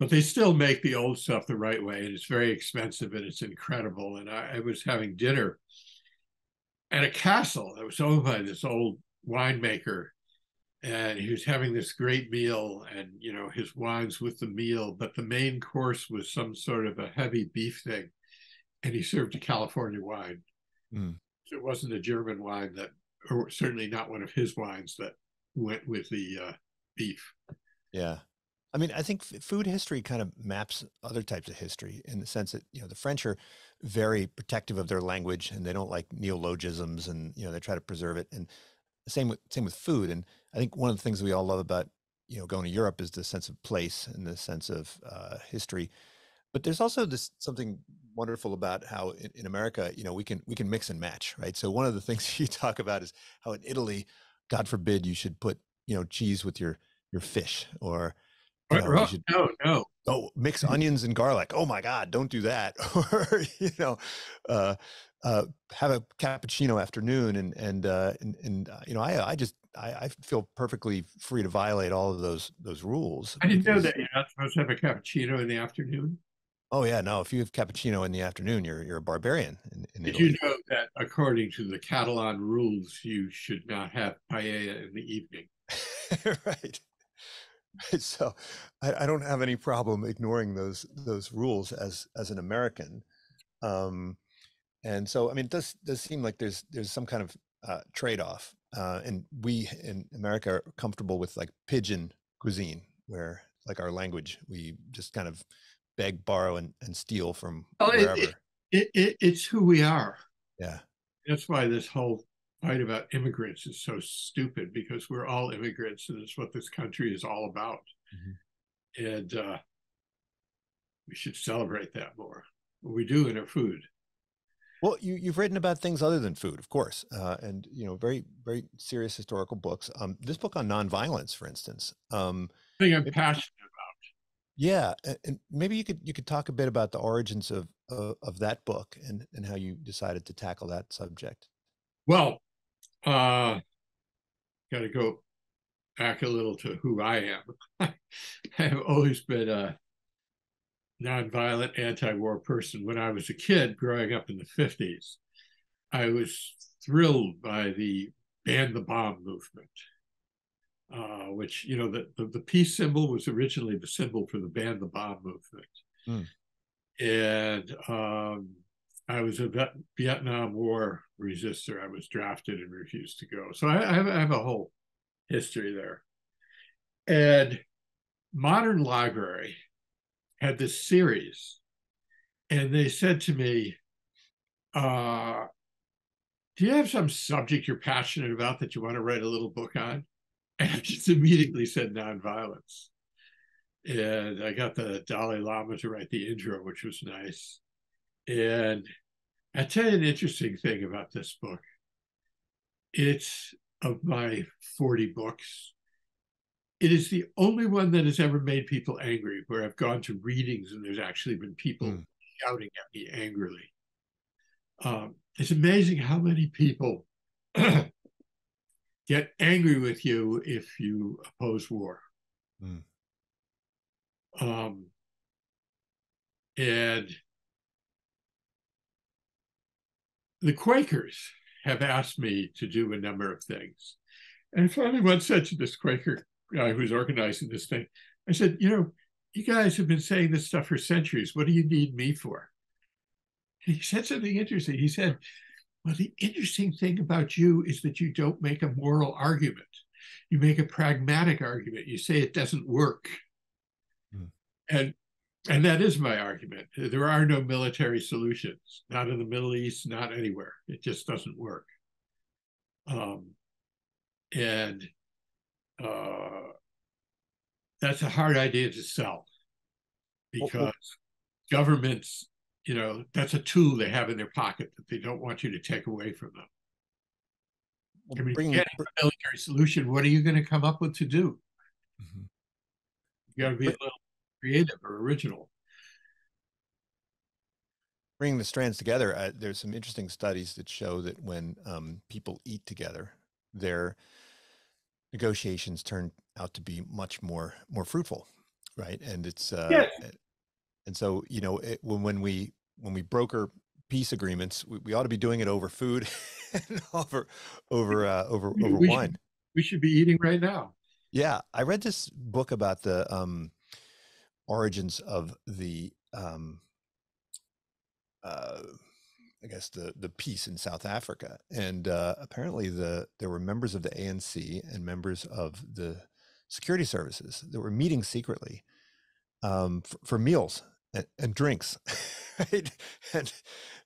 but they still make the old stuff the right way, and it's very expensive and it's incredible. And I, I was having dinner at a castle that was owned by this old winemaker, and he was having this great meal, and you know his wines with the meal. But the main course was some sort of a heavy beef thing, and he served a California wine. Mm. It wasn't a German wine that, or certainly not one of his wines that went with the uh, beef. Yeah. I mean, I think f- food history kind of maps other types of history in the sense that, you know, the French are very protective of their language and they don't like neologisms and, you know, they try to preserve it. And same with same with food. And I think one of the things we all love about, you know, going to Europe is the sense of place and the sense of uh, history. But there's also this something wonderful about how in, in America, you know, we can we can mix and match, right? So one of the things you talk about is how in Italy, God forbid you should put, you know, cheese with your your fish or you know, should No, no. oh mix onions and garlic oh my god don't do that or you know uh, uh, have a cappuccino afternoon and and uh, and, and uh, you know I I just I, I feel perfectly free to violate all of those those rules. I didn't know that you're not supposed to have a cappuccino in the afternoon. Oh yeah, no. If you have cappuccino in the afternoon, you're you're a barbarian. In, in Did Italy. you know that according to the Catalan rules, you should not have paella in the evening? right. So I, I don't have any problem ignoring those those rules as as an American. Um, and so I mean it does does seem like there's there's some kind of uh, trade-off. Uh, and we in America are comfortable with like pidgin cuisine, where like our language, we just kind of beg, borrow, and, and steal from Oh, wherever. It, it, it's who we are. yeah. That's why this whole fight about immigrants is so stupid because we're all immigrants and it's what this country is all about. And uh, we should celebrate that more. We do in our food. Well, you you've written about things other than food, of course, uh, and you know very very serious historical books. Um, this book on nonviolence, for instance. Um, thing I'm passionate yeah, and, and maybe you could you could talk a bit about the origins of of, of that book and and how you decided to tackle that subject. Well, uh, got to go back a little to who I am. I have always been a nonviolent anti-war person. When I was a kid growing up in the 50s, I was thrilled by the ban the bomb movement, uh, which, you know, the, the, the peace symbol was originally the symbol for the ban the bomb movement. Hmm. And um, I was a Vietnam War resistor. I was drafted and refused to go. So I, I, have, I have a whole history there. And Modern Library had this series, and they said to me, uh, Do you have some subject you're passionate about that you want to write a little book on? And I just immediately said nonviolence. And I got the Dalai Lama to write the intro, which was nice. And I tell you an interesting thing about this book. It's of my 40 books. It is the only one that has ever made people angry, where I've gone to readings and there's actually been people mm. shouting at me angrily. Um, it's amazing how many people get angry with you if you oppose war. Mm. Um, and the Quakers have asked me to do a number of things. And finally, one said to this Quaker guy who's organizing this thing, I said, You know, you guys have been saying this stuff for centuries. What do you need me for? And he said something interesting. He said, Well, the interesting thing about you is that you don't make a moral argument, you make a pragmatic argument. You say it doesn't work. Hmm. And and that is my argument. There are no military solutions, not in the Middle East, not anywhere. It just doesn't work. Um, and uh, that's a hard idea to sell because governments, you know, that's a tool they have in their pocket that they don't want you to take away from them. I mean, bring, getting a military solution, what are you going to come up with to do? Mm-hmm. You got to be a little creative or original. Bringing the strands together, uh, there's some interesting studies that show that when um, people eat together, their negotiations turn out to be much more more fruitful, right? And it's uh, yes. and so you know it, when when we when we broker peace agreements, we, we ought to be doing it over food and over over uh, over over we wine. Should, we should be eating right now. Yeah, I read this book about the um, origins of the um, uh, I guess the the peace in South Africa, and uh, apparently the there were members of the ANC and members of the security services that were meeting secretly um, for, for, meals and, and drinks, right? And,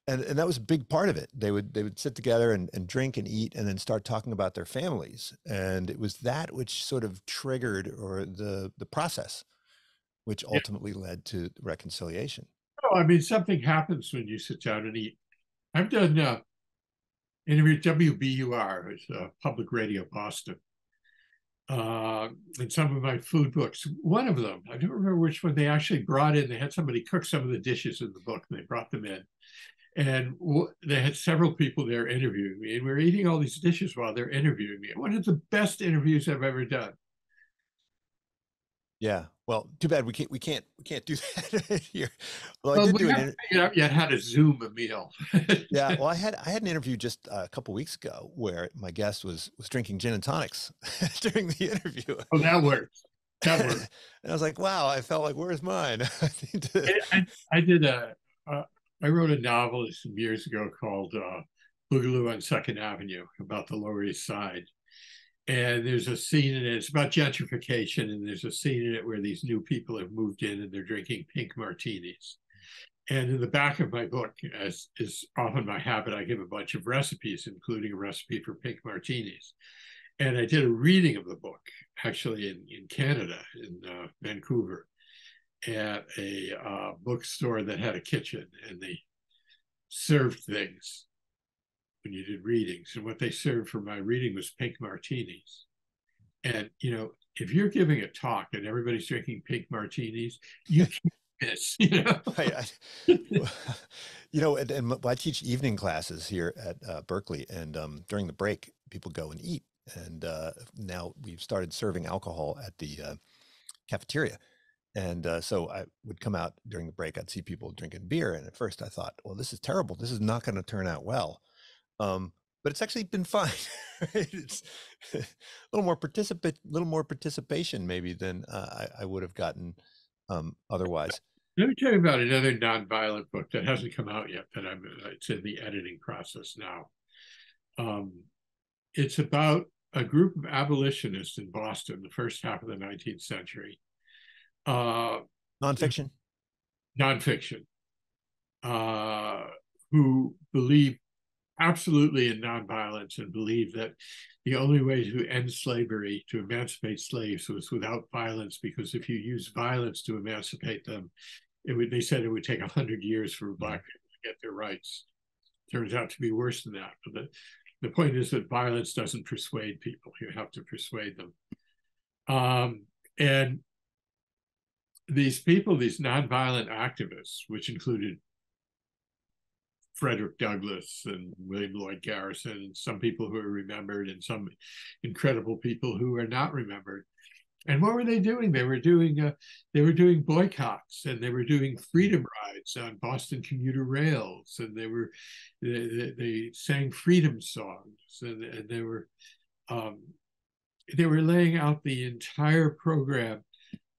and and that was a big part of it. They would they would sit together and, and drink and eat, and then start talking about their families, and it was that which sort of triggered or the the process which ultimately yeah. led to reconciliation. Oh, I mean, something happens when you sit down and eat. I've done uh, interview WBUR, uh, public radio Boston, uh, in some of my food books. One of them, I don't remember which one, they actually brought in. They had somebody cook some of the dishes in the book, and they brought them in. And they had several people there interviewing me, and we were eating all these dishes while they're interviewing me. One of the best interviews I've ever done. Yeah. Well, too bad we can't we can't we can't do that here. Well, well I did do an inter- yet had a zoom a meal. yeah. Well, I had I had an interview just a couple weeks ago where my guest was was drinking gin and tonics during the interview. Oh, that works. That works. and I was like, wow, I felt like, where's mine? I, I, I, did a uh, I wrote a novel some years ago called uh, Boogaloo on Second Avenue about the Lower East Side and there's a scene in it. It's about gentrification, and there's a scene in it where these new people have moved in and they're drinking pink martinis. And in the back of my book, as is often my habit, I give a bunch of recipes, including a recipe for pink martinis. And I did a reading of the book actually in, in Canada, in uh, Vancouver, at a uh, bookstore that had a kitchen, and they served things when you did readings. And what they served for my reading was pink martinis. And, you know, if you're giving a talk and everybody's drinking pink martinis, you can't miss, you know? I, I, you know, and, and, I teach evening classes here at uh, Berkeley, and um, during the break, people go and eat. And uh, now we've started serving alcohol at the uh, cafeteria. And uh, so I would come out during the break, I'd see people drinking beer. And at first I thought, well, this is terrible. This is not going to turn out well. Um, but it's actually been fine. it's a little more participate, a little more participation maybe than uh, I, I, would have gotten um, otherwise. Let me tell you about another nonviolent book that hasn't come out yet. That I'm uh, it's in the editing process now. Um, it's about a group of abolitionists in Boston, the first half of the 19th century. Uh, Nonfiction? Nonfiction. Uh, who believed absolutely in nonviolence and believed that the only way to end slavery, to emancipate slaves, was without violence, because if you use violence to emancipate them, it would, they said it would take 100 years for black people to get their rights. Turns out to be worse than that. But the, the point is that violence doesn't persuade people. You have to persuade them. Um, and these people, these nonviolent activists, which included Frederick Douglass and William Lloyd Garrison, and some people who are remembered, and some incredible people who are not remembered. And what were they doing? They were doing uh, they were doing boycotts, and they were doing freedom rides on Boston commuter rails, and they were they, they sang freedom songs, and, and they were um, they were laying out the entire program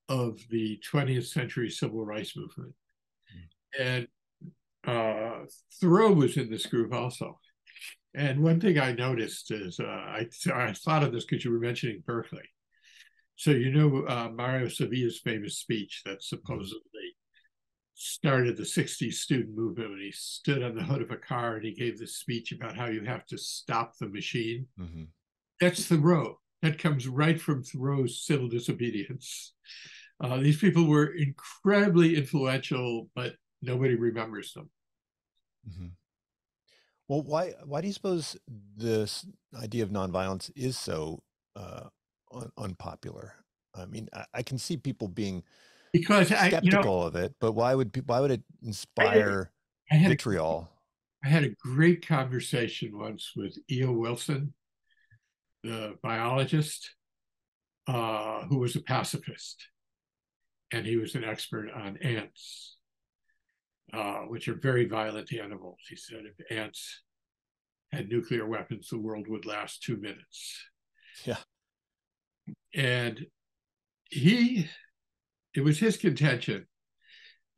of the 20th century civil rights movement. Mm. And uh, Thoreau was in this group also. And one thing I noticed is uh, I, I thought of this because you were mentioning Berkeley. So you know uh, Mario Savio's famous speech that supposedly started the 60s student movement when he stood on the hood of a car and he gave this speech about how you have to stop the machine. Mm-hmm. That's Thoreau. That comes right from Thoreau's civil disobedience. Uh, these people were incredibly influential, but nobody remembers them. Mm-hmm. Well, why why do you suppose this idea of nonviolence is so uh, un- unpopular? I mean, I, I, can see people being because skeptical I, you know, of it, but why would why would it inspire I, I vitriol? A, I had a great conversation once with E.O. Wilson, the biologist, uh, who was a pacifist, and he was an expert on ants uh, which are very violent animals. He said if ants had nuclear weapons, the world would last two minutes. Yeah. And he, it was his contention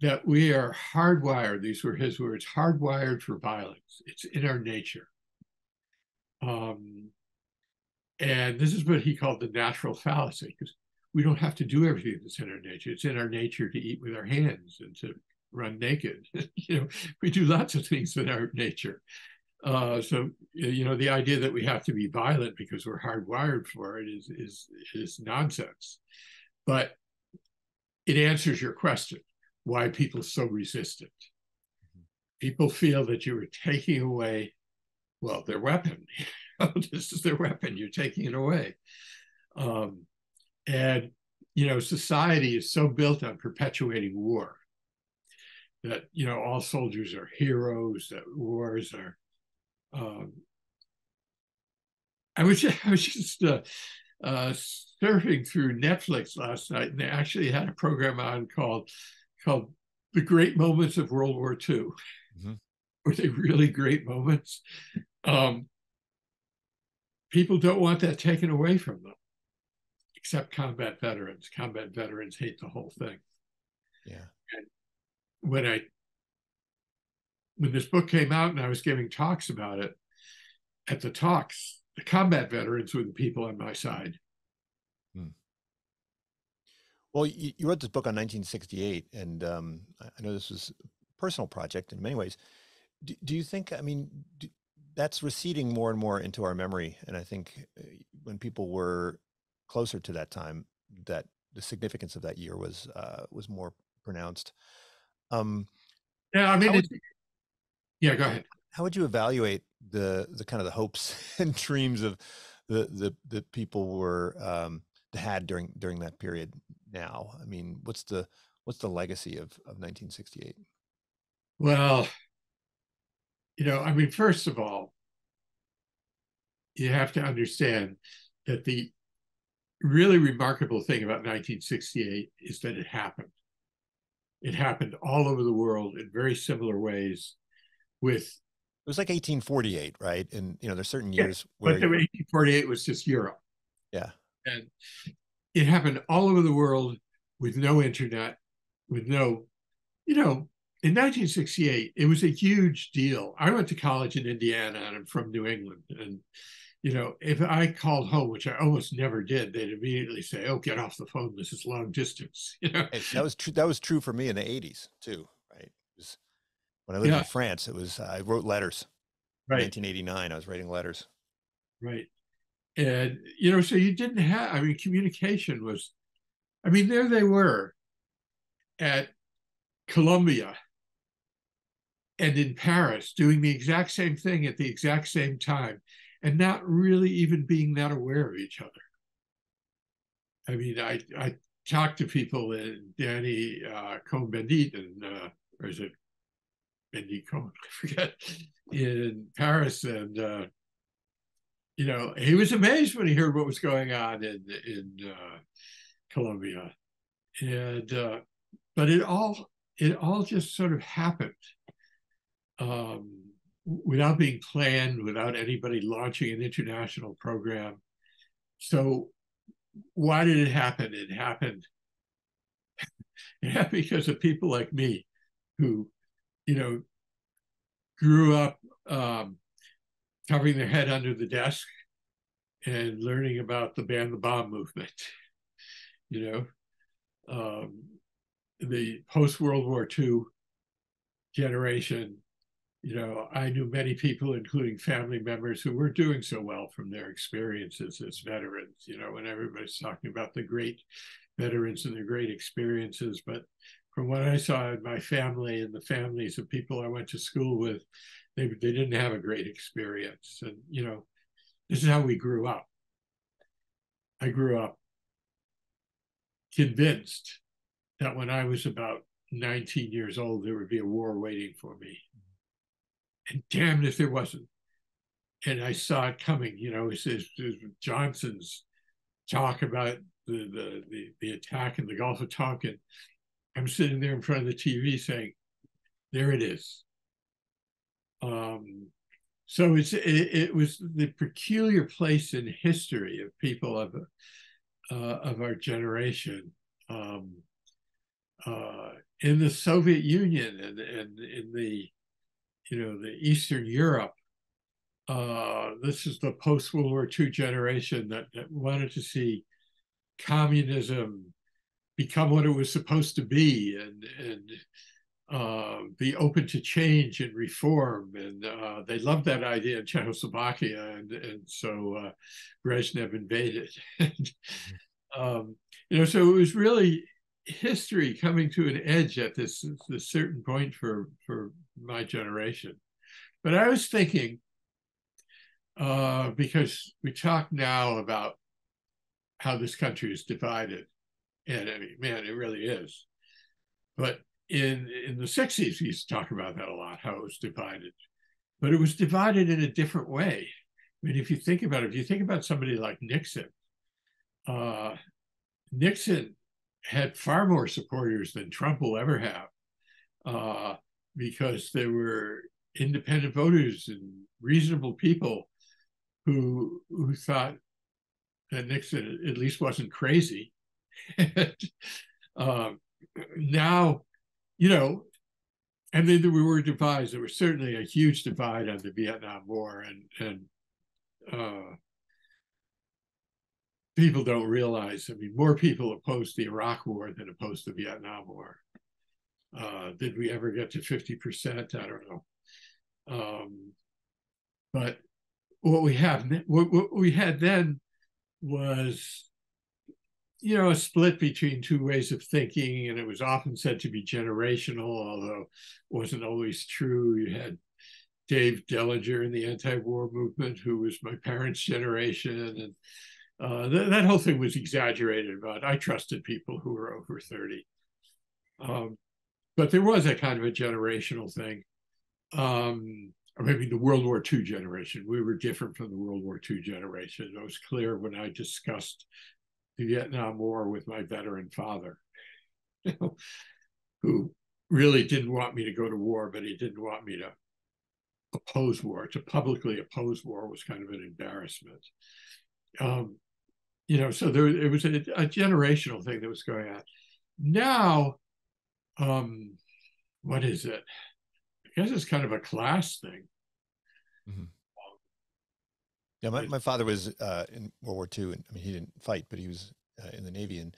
that we are hardwired, these were his words, hardwired for violence. It's in our nature. Um, and this is what he called the natural fallacy, because we don't have to do everything that's in our nature. It's in our nature to eat with our hands and to run naked. you know, we do lots of things in our nature. Uh, so you know, the idea that we have to be violent because we're hardwired for it is is is nonsense. But it answers your question: why people so resistant? Mm-hmm. People feel that you are taking away, well, their weapon. this is their weapon. You're taking it away. Um, and you know, society is so built on perpetuating war that you know all soldiers are heroes that wars are um, i was just, I was just uh, uh, surfing through netflix last night and they actually had a program on called called the great moments of world war ii mm-hmm. were they really great moments? Um, people don't want that taken away from them except combat veterans. Combat veterans hate the whole thing. Yeah. And when I when this book came out and I was giving talks about it, at the talks, the combat veterans were the people on my side. Hmm. Well, you, you, wrote this book on 1968, and um, I know this was a personal project in many ways. Do, do you think, I mean, do, that's receding more and more into our memory. And I think uh, when people were closer to that time, that the significance of that year was uh, was more pronounced. Um, yeah, I mean, would, yeah, go ahead. How would you evaluate the the kind of the hopes and dreams of the the the people were um, had during during that period? Now, I mean, what's the what's the legacy of of 1968? Well, you know, I mean, first of all, you have to understand that the really remarkable thing about 1968 is that it happened. It happened all over the world in very similar ways with it was like 1848, right? And you know, there's certain years yeah, where but 1848 was just Europe. Yeah. And it happened all over the world with no internet, with no, you know, in 1968, it was a huge deal. I went to college in Indiana and I'm from New England. And, you know, if I called home, which I almost never did, they'd immediately say, oh, get off the phone. This is long distance. You know, that was true. That was true for me in the 80s too, right? Was, when I lived Yeah. in France, it was, I wrote letters. In right. 1989, I was writing letters. Right. And, you know, so you didn't have, I mean, communication was, I mean, there they were at Columbia and in Paris doing the exact same thing at the exact same time and not really even being that aware of each other. I mean, I, I talked to people in Danny uh, Cohn-Bendit and, uh, or is it Bendit Cohn? I forget, in Paris and, uh, you know, he was amazed when he heard what was going on in in uh, Columbia, and uh, but it all it all just sort of happened um, without being planned, without anybody launching an international program. So, why did it happen? It happened. It happened because of people like me, who, you know, grew up. Um, covering their head under the desk and learning about the ban the bomb movement. You know, um, the post World War II generation. You know, I knew many people, including family members, who weren't doing so well from their experiences as veterans. You know, and everybody's talking about the great veterans and their great experiences, but from what I saw in my family and the families of people I went to school with, they, they didn't have a great experience. And, you know, this is how we grew up. I grew up convinced that when I was about 19 years old, there would be a war waiting for me. And damned if there wasn't. And I saw it coming, you know, it's, it's Johnson's talk about the, the, the, the attack in the Gulf of Tonkin. I'm sitting there in front of the TV saying, there it is. Um, so it's it, it, was the peculiar place in history of people of uh, of our generation um, uh, in the Soviet Union and, and in the you know the Eastern Europe. Uh, this is the post World War II generation that, that wanted to see communism become what it was supposed to be and and uh, be open to change and reform. And uh, they loved that idea in Czechoslovakia. And, and so uh, Brezhnev invaded. and, um, you know, so it was really history coming to an edge at this, this certain point for, for my generation. But I was thinking, uh, because we talk now about how this country is divided. And I mean, man, it really is. But in in the 60s we used to talk about that a lot how it was divided but it was divided in a different way i mean if you think about it if you think about somebody like nixon uh, nixon had far more supporters than trump will ever have uh, because there were independent voters and reasonable people who who thought that nixon at least wasn't crazy um, now you know, and then there were divides. There was certainly a huge divide on the Vietnam War, and and uh, people don't realize. I mean, more people opposed the Iraq War than opposed the Vietnam War. Uh, did we ever get to fifty percent? I don't know. Um, but what we have, what, what we had then was you know, a split between two ways of thinking, and it was often said to be generational, although it wasn't always true. You had Dave Dellinger in the anti-war movement, who was my parents' generation, and uh, th- that whole thing was exaggerated. But I trusted people who were over thirty. Um, but there was a kind of a generational thing, um, or maybe the World War II generation. We were different from the World War II generation. It was clear when I discussed the Vietnam War with my veteran father, who really didn't want me to go to war, but he didn't want me to oppose war. To publicly oppose war was kind of an embarrassment. Um, you know, so there it was a, a, generational thing that was going on. Now, um, what is it? I guess it's kind of a class thing. Mm-hmm. Yeah, my, my father was uh, in World War II, and I mean he didn't fight, but he was uh, in the Navy. And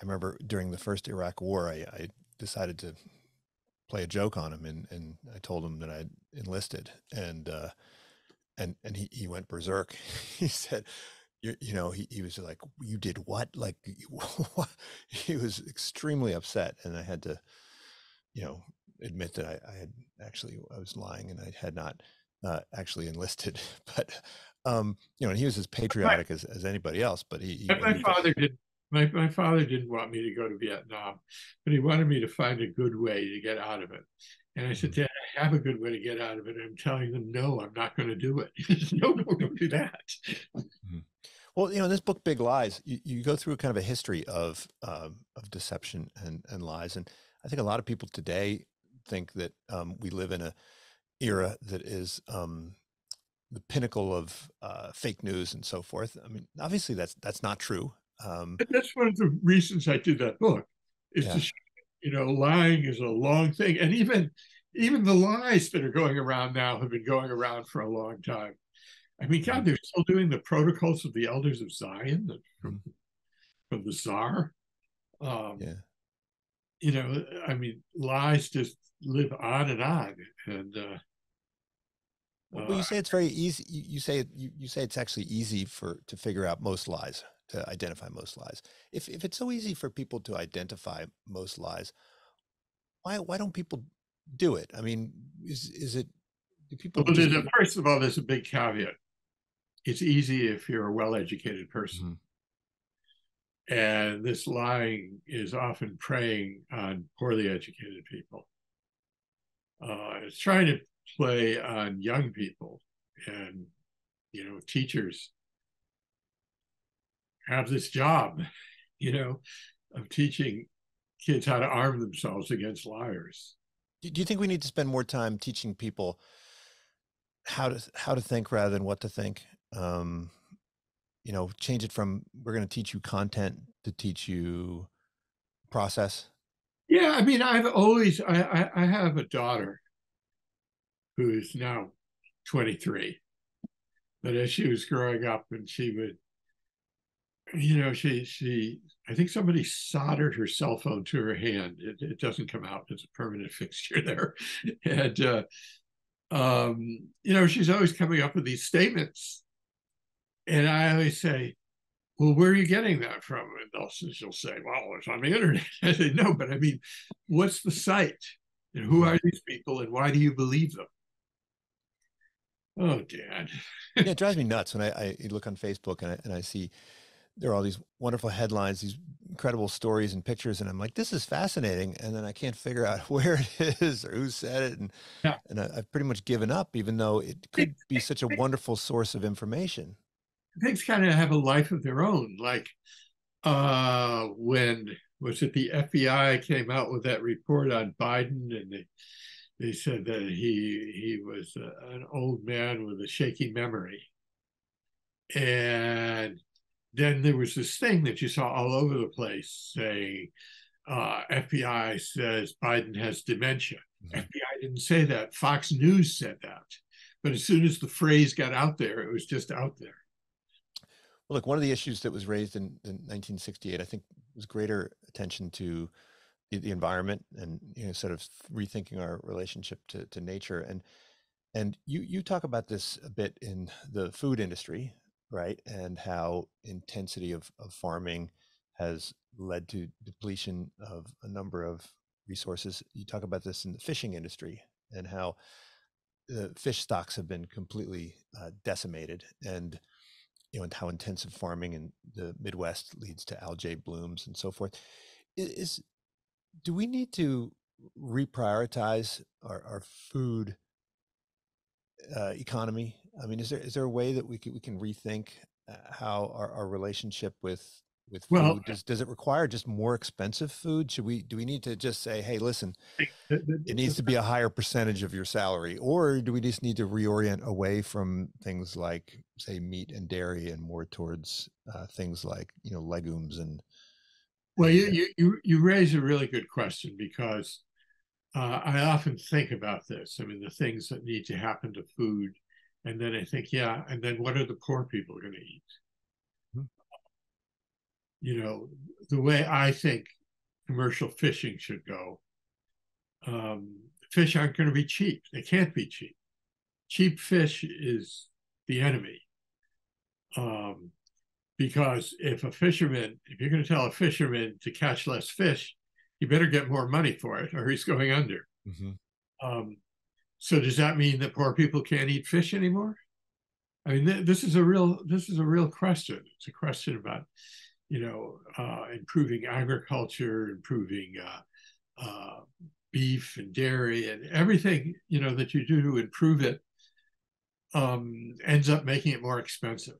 I remember during the first Iraq War, I, I decided to play a joke on him, and, and I told him that I'd enlisted, and uh, and and he, he went berserk. he said, you, you know, he, he was like, "You did what?" Like, he was extremely upset, and I had to, you know, admit that I, I had actually I was lying and I had not uh, actually enlisted, but um, you know, and he was as patriotic as, as anybody else. But he, he my, father did. My my father didn't want me to go to Vietnam, but he wanted me to find a good way to get out of it. And I said, mm-hmm. Dad, I have a good way to get out of it. I'm telling them, no, I'm not going to do it. no, no, don't do that. Mm-hmm. Well, you know, in this book, Big Lies, you, you go through kind of a history of um, of deception and, and lies, and I think a lot of people today think that um, we live in a era that is um, the pinnacle of uh, fake news and so forth. I mean, obviously that's that's not true. Um, that's one of the reasons I did that book. Is yeah. to show, you know, lying is a long thing, and even even the lies that are going around now have been going around for a long time. I mean, God, they're still doing the protocols of the elders of Zion from mm-hmm. from the Czar. Um, yeah. You know, I mean, lies just live on and on, and uh, well, you uh, say it's very easy. You, say you, you say it's actually easy for to figure out most lies, to identify most lies. If if it's so easy for people to identify most lies, why why don't people do it? I mean, is is it do people? Well, just... a, first of all, there's a big caveat. It's easy if you're a well-educated person. Mm-hmm. And this lying is often preying on poorly educated people. Uh, it's trying to play on young people and you know teachers have this job you know of teaching kids how to arm themselves against liars do you think we need to spend more time teaching people how to how to think rather than what to think um you know change it from we're going to teach you content to teach you process yeah i mean i've always i i, I have a daughter who's now 23. But as she was growing up and she would, you know, she, she, I think somebody soldered her cell phone to her hand. It, it doesn't come out. It's a permanent fixture there. And, uh, um, you know, she's always coming up with these statements. And I always say, well, where are you getting that from? And she'll say, well, it's on the internet. I say, no, but I mean, what's the site? And who are these people and why do you believe them? Oh, Dad. yeah, it drives me nuts when I, I look on Facebook and I, and I see there are all these wonderful headlines, these incredible stories and pictures, and I'm like, this is fascinating. And then I can't figure out where it is or who said it, and yeah. and I, have pretty much given up, even though it could be such a wonderful source of information. Things kind of have a life of their own. Like uh, when was it the FBI came out with that report on Biden, and they they said that he he was a, an old man with a shaky memory and then there was this thing that you saw all over the place saying uh, fbi says biden has dementia mm-hmm. fbi didn't say that fox news said that but as soon as the phrase got out there it was just out there well look one of the issues that was raised in, in 1968 i think was greater attention to the, the environment and you know sort of rethinking our relationship to, to nature. And and you you talk about this a bit in the food industry right and how intensity of, of farming has led to depletion of a number of resources. You talk about this in the fishing industry and how the fish stocks have been completely uh, decimated. And you know and how intensive farming in the midwest leads to algae blooms and so forth is do we need to reprioritize our, our food uh, economy? I mean, is there is there a way that we can we can rethink uh, how our, our relationship with with food well, does does it require just more expensive food? Should we do we need to just say, hey, listen, it needs to be a higher percentage of your salary, or do we just need to reorient away from things like say meat and dairy and more towards uh, things like you know legumes and well, you, you, you raise a really good question because uh, I often think about this. I mean, the things that need to happen to food, and then I think, yeah, and then what are the poor people going to eat? You know, the way I think commercial fishing should go. Um, fish aren't going to be cheap. They can't be cheap. Cheap fish is the enemy. Um, because if a fisherman, if you're going to tell a fisherman to catch less fish, you better get more money for it or he's going under. Mm-hmm. Um, so does that mean that poor people can't eat fish anymore? I mean, th- this is a real this is a real question. It's a question about, you know, uh, improving agriculture, improving uh, uh, beef and dairy and everything you know that you do to improve it um, ends up making it more expensive.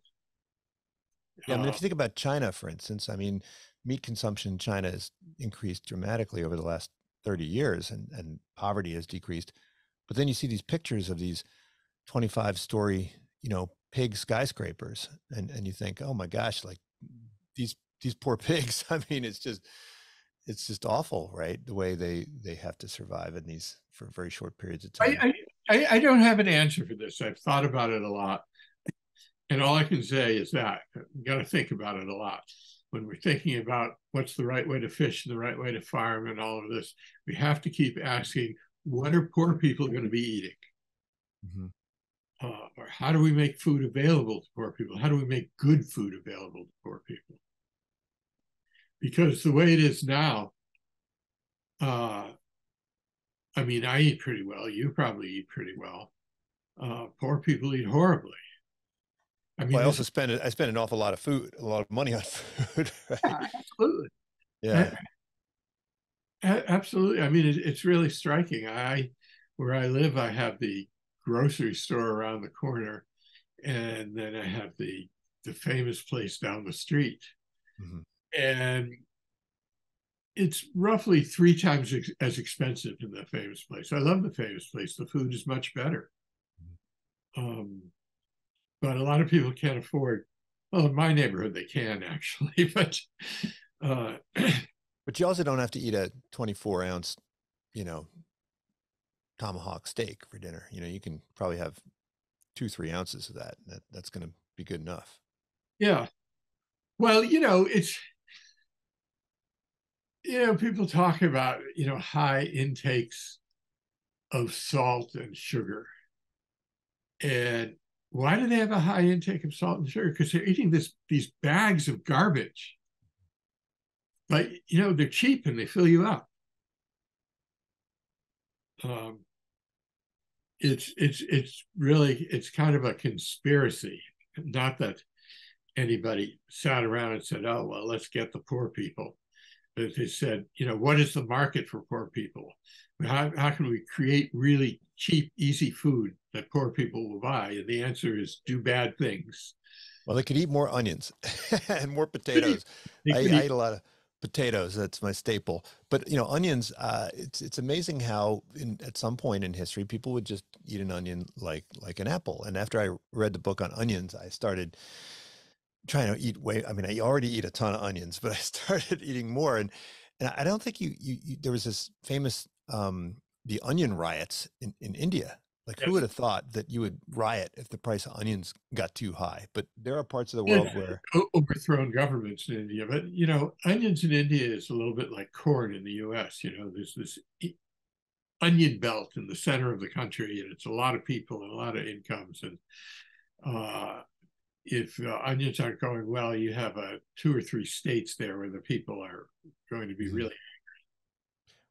Yeah, I mean, if you uh, think about China, for instance, I mean, meat consumption in China has increased dramatically over the last 30 years and, and poverty has decreased. But then you see these pictures of these 25 story, you know, pig skyscrapers and, and you think, oh my gosh, like these, these poor pigs. I mean, it's just, it's just awful, right? The way they, they have to survive in these for very short periods of time. I, I, I don't have an answer for this. I've thought about it a lot. And all I can say is that you got to think about it a lot when we're thinking about what's the right way to fish and the right way to farm and all of this, we have to keep asking, what are poor people going to be eating? Mm-hmm. Uh, or how do we make food available to poor people? How do we make good food available to poor people? Because the way it is now, uh, I mean, I eat pretty well. You probably eat pretty well. Uh, poor people eat horribly. I mean, well, I also spend I spend an awful lot of food, a lot of money on food. Right? Yeah, absolutely. Yeah. absolutely. I mean, it, it's really striking. I, where I live, I have the grocery store around the corner, and then I have the the famous place down the street, mm-hmm. And it's roughly three times ex- as expensive in the famous place. I love the famous place. The food is much better. Um, but a lot of people can't afford. Well, in my neighborhood, they can actually, but uh, but you also don't have to eat a 24 ounce, you know, tomahawk steak for dinner. You know, you can probably have two, three ounces of that. that that's going to be good enough. Yeah. Well, you know, it's you know, people talk about you know high intakes of salt and sugar, and why do they have a high intake of salt and sugar? Because they're eating this these bags of garbage. But you know, they're cheap and they fill you up. Um, it's it's it's really it's kind of a conspiracy. Not that anybody sat around and said, "Oh well, let's get the poor people." They said, you know, what is the market for poor people? How, how can we create really cheap, easy food that poor people will buy? And the answer is do bad things. Well, they could eat more onions and more potatoes. I, I eat a lot of potatoes. That's my staple. But you know, onions. Uh, it's it's amazing how in, at some point in history people would just eat an onion like like an apple. And after I read the book on onions, I started trying to eat way. I mean, I already eat a ton of onions, but I started eating more. And and I don't think you you, you there was this famous um, the onion riots in, in India. Like yes. who would have thought that you would riot if the price of onions got too high? But there are parts of the world yeah, where overthrown governments in India. But you know, onions in India is a little bit like corn in the U.S. You know, there's this onion belt in the center of the country, and it's a lot of people and a lot of incomes. And uh, if uh, onions aren't going well, you have uh, two or three states there where the people are going to be mm-hmm. really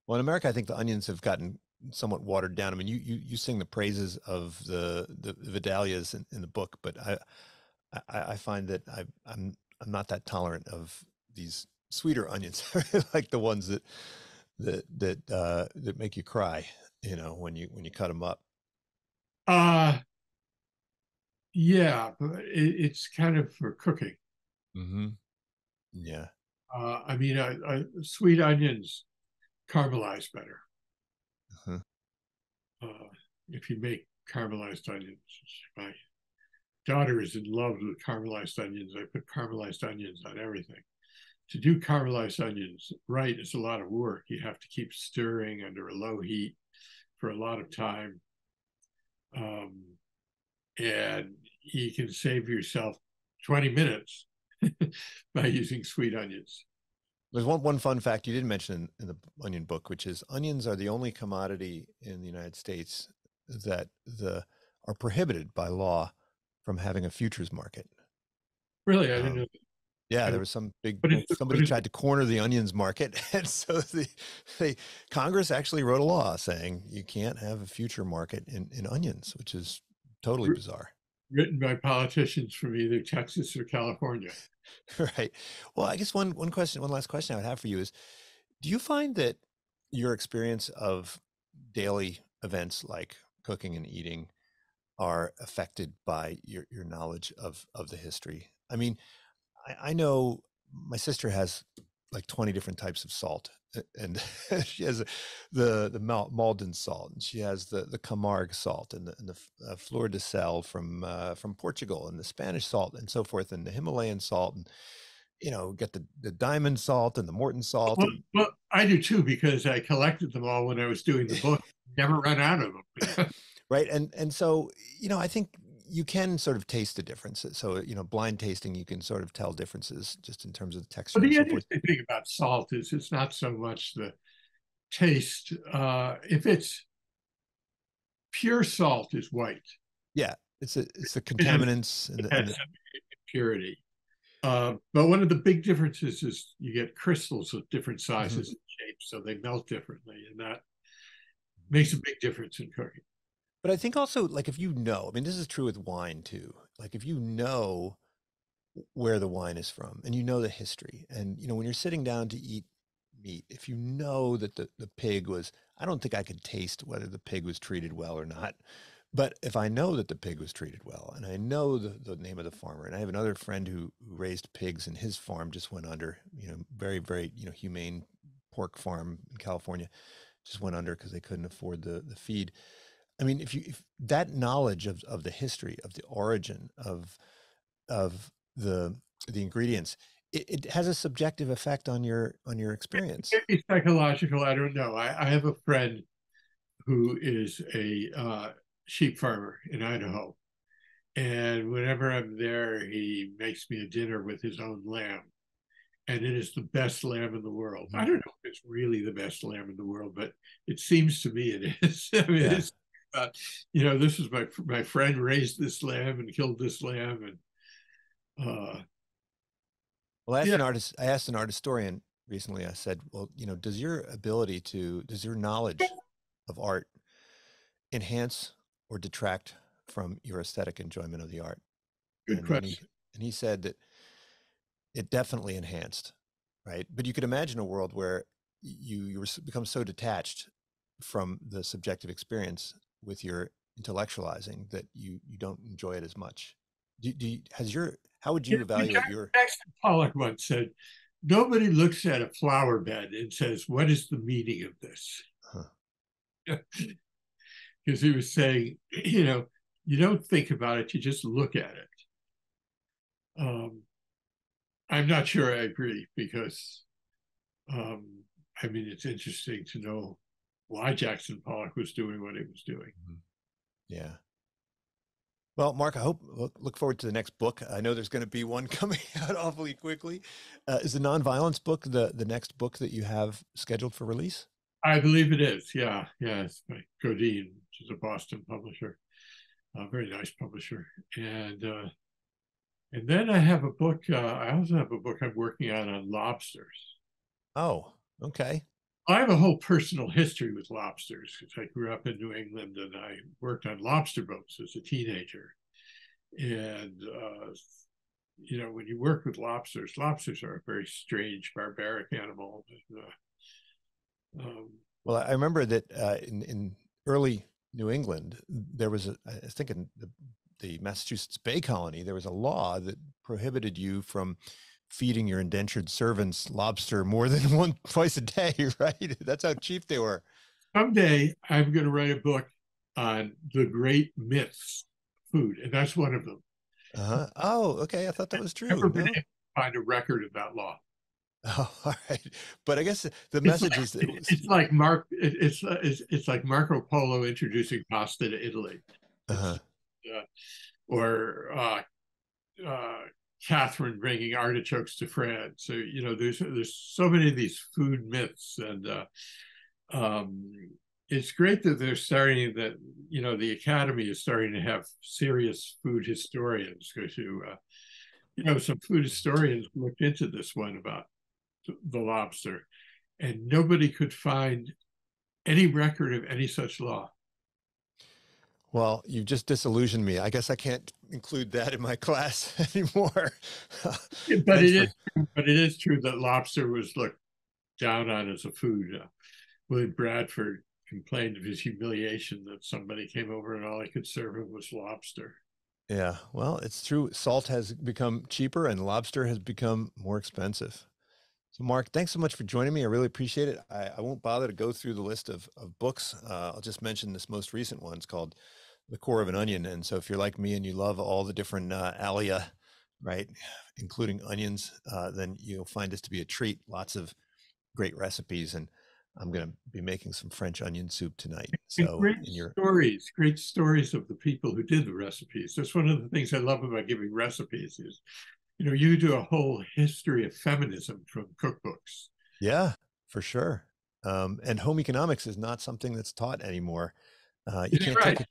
well, in America, I think the onions have gotten somewhat watered down. I mean, you you, you sing the praises of the the Vidalias in, in the book, but I, I, I find that I I'm I'm not that tolerant of these sweeter onions, like the ones that that that uh, that make you cry. You know, when you when you cut them up. Uh yeah, it, it's kind of for cooking. Mm-hmm. Yeah. Uh, I mean, I, I, sweet onions caramelized better. Uh-huh. Uh, if you make caramelized onions, my daughter is in love with caramelized onions. I put caramelized onions on everything. to do caramelized onions right is a lot of work. You have to keep stirring under a low heat for a lot of time. Um, and you can save yourself 20 minutes by using sweet onions. There's one, one fun fact you didn't mention in, in, the onion book, which is onions are the only commodity in the United States that the are prohibited by law from having a futures market. Really, I didn't um, know. Yeah, there was some big somebody tried to corner the onions market, and so the, the Congress actually wrote a law saying you can't have a future market in, in onions, which is totally bizarre. Written by politicians from either Texas or California. right. Well, I guess one one question, one last question I would have for you is: Do you find that your experience of daily events like cooking and eating are affected by your your knowledge of of the history? I mean, I, I know my sister has like 20 different types of salt and she has the the Maldon salt and she has the the Camargue salt and the, and the uh, Flor de Sel from uh, from Portugal and the Spanish salt and so forth and the Himalayan salt and you know get the the diamond salt and the Morton salt. Well, and, well I do too because I collected them all when I was doing the book. Never run out of them. right and and so you know I think you can sort of taste the differences. So, you know, blind tasting, you can sort of tell differences just in terms of the texture. Well, the interesting thing about salt is it's not so much the taste. Uh, if it's pure salt, is white. Yeah, it's a, it's the contaminants it has, and the, and the... impurity. Uh, but one of the big differences is you get crystals of different sizes mm-hmm. and shapes, so they melt differently, and that makes a big difference in cooking. But I think also, like, if you know, I mean, this is true with wine too. Like, if you know where the wine is from and you know the history, and, you know, when you're sitting down to eat meat, if you know that the, the pig was, I don't think I could taste whether the pig was treated well or not. But if I know that the pig was treated well and I know the, the name of the farmer, and I have another friend who, raised pigs and his farm just went under, you know, very, very, you know, humane pork farm in California just went under because they couldn't afford the, the feed I mean, if you if that knowledge of of the history of the origin of of the the ingredients, it, it has a subjective effect on your on your experience. Maybe psychological. I don't know. I, I have a friend who is a uh, sheep farmer in Idaho, and whenever I'm there, he makes me a dinner with his own lamb, and it is the best lamb in the world. I don't know if it's really the best lamb in the world, but it seems to me it is. I mean, yeah. it's about, you know, this is my my friend raised this lamb and killed this lamb, and uh, well, I asked yeah. an artist. I asked an art historian recently. I said, well, you know, does your ability to, does your knowledge of art enhance or detract from your aesthetic enjoyment of the art? Good and question. He, and he said that it definitely enhanced, right? But you could imagine a world where you you become so detached from the subjective experience with your intellectualizing that you you don't enjoy it as much. Do, do you, has your how would you evaluate your? Jackson Pollock once said, "Nobody looks at a flower bed and says, what is the meaning of this?'" Because huh. he was saying, you know, you don't think about it; you just look at it. Um, I'm not sure I agree because, um, I mean, it's interesting to know why Jackson Pollock was doing what he was doing. Mm-hmm. Yeah. Well, Mark, I hope look forward to the next book. I know there's going to be one coming out awfully quickly. Uh, is the nonviolence book the the next book that you have scheduled for release? I believe it is. Yeah, yeah. It's by Godine, which is a Boston publisher, a very nice publisher, and uh, and then I have a book. Uh, I also have a book I'm working on on lobsters. Oh, okay. I have a whole personal history with lobsters because I grew up in New England and I worked on lobster boats as a teenager. And, uh, you know, when you work with lobsters, lobsters are a very strange, barbaric animal. And, uh, um, well, I remember that uh, in, in early New England, there was, a, I think in the, the Massachusetts Bay Colony, there was a law that prohibited you from feeding your indentured servants lobster more than one twice a day, right? That's how cheap they were. Someday I'm going to write a book on the great myths food, and that's one of them. Uh-huh. Oh, okay. I thought that was true. Never been no? find a record of that law. Oh, all right. But I guess the- the message like, is, it was- it's like Mark. It's, uh, it's it's like Marco Polo introducing pasta to Italy, uh-huh. or uh, uh, Catherine bringing artichokes to France. So you know, there's there's so many of these food myths, and uh, um, it's great that they're starting that. You know, the Academy is starting to have serious food historians go to. Uh, you know, some food historians looked into this one about the lobster, and nobody could find any record of any such law. Well, you just disillusioned me. I guess I can't include that in my class anymore. But it for- is, but it is true that lobster was looked down on as a food. Uh, William Bradford complained of his humiliation that somebody came over and all I could serve him was lobster. Yeah, well, it's true. Salt has become cheaper and lobster has become more expensive. So, Mark, thanks so much for joining me. I really appreciate it. I, I won't bother to go through the list of, of books. Uh, I'll just mention this most recent one. It's called The Core of an Onion. And so, if you're like me and you love all the different uh, allia, right, including onions, uh, then you'll find this to be a treat. Lots of great recipes. And I'm going to be making some French onion soup tonight. So, great in your stories, great stories of the people who did the recipes. That's one of the things I love about giving recipes is, you know, you do a whole history of feminism from cookbooks. Yeah, for sure. Um, and home economics is not something that's taught anymore. Uh, you can't right. take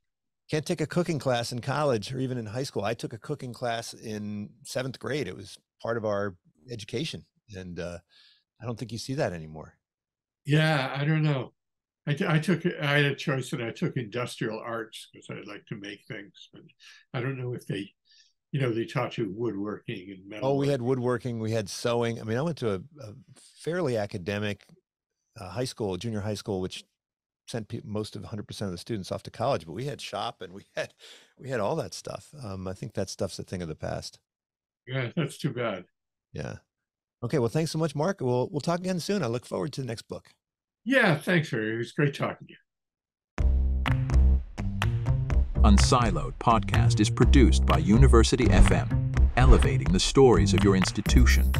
can't take a cooking class in college or even in high school. I took a cooking class in seventh grade. It was part of our education, and uh, I don't think you see that anymore. Yeah, I don't know. I, took I had a choice and I took industrial arts because I like to make things, but I don't know if they, you know, they taught you woodworking and metal. Oh, we had woodworking, we had sewing. I mean, I went to a, a fairly academic uh, high school, junior high school, which sent pe- most of 100% of the students off to college. But we had shop and we had we had all that stuff. Um, I think that stuff's a thing of the past. Yeah, that's too bad. Yeah. Okay. Well, thanks so much, Mark. We'll we'll talk again soon. I look forward to the next book. Yeah, thanks, Harry. It was great talking to you. Unsiloed podcast is produced by University FM, elevating the stories of your institution.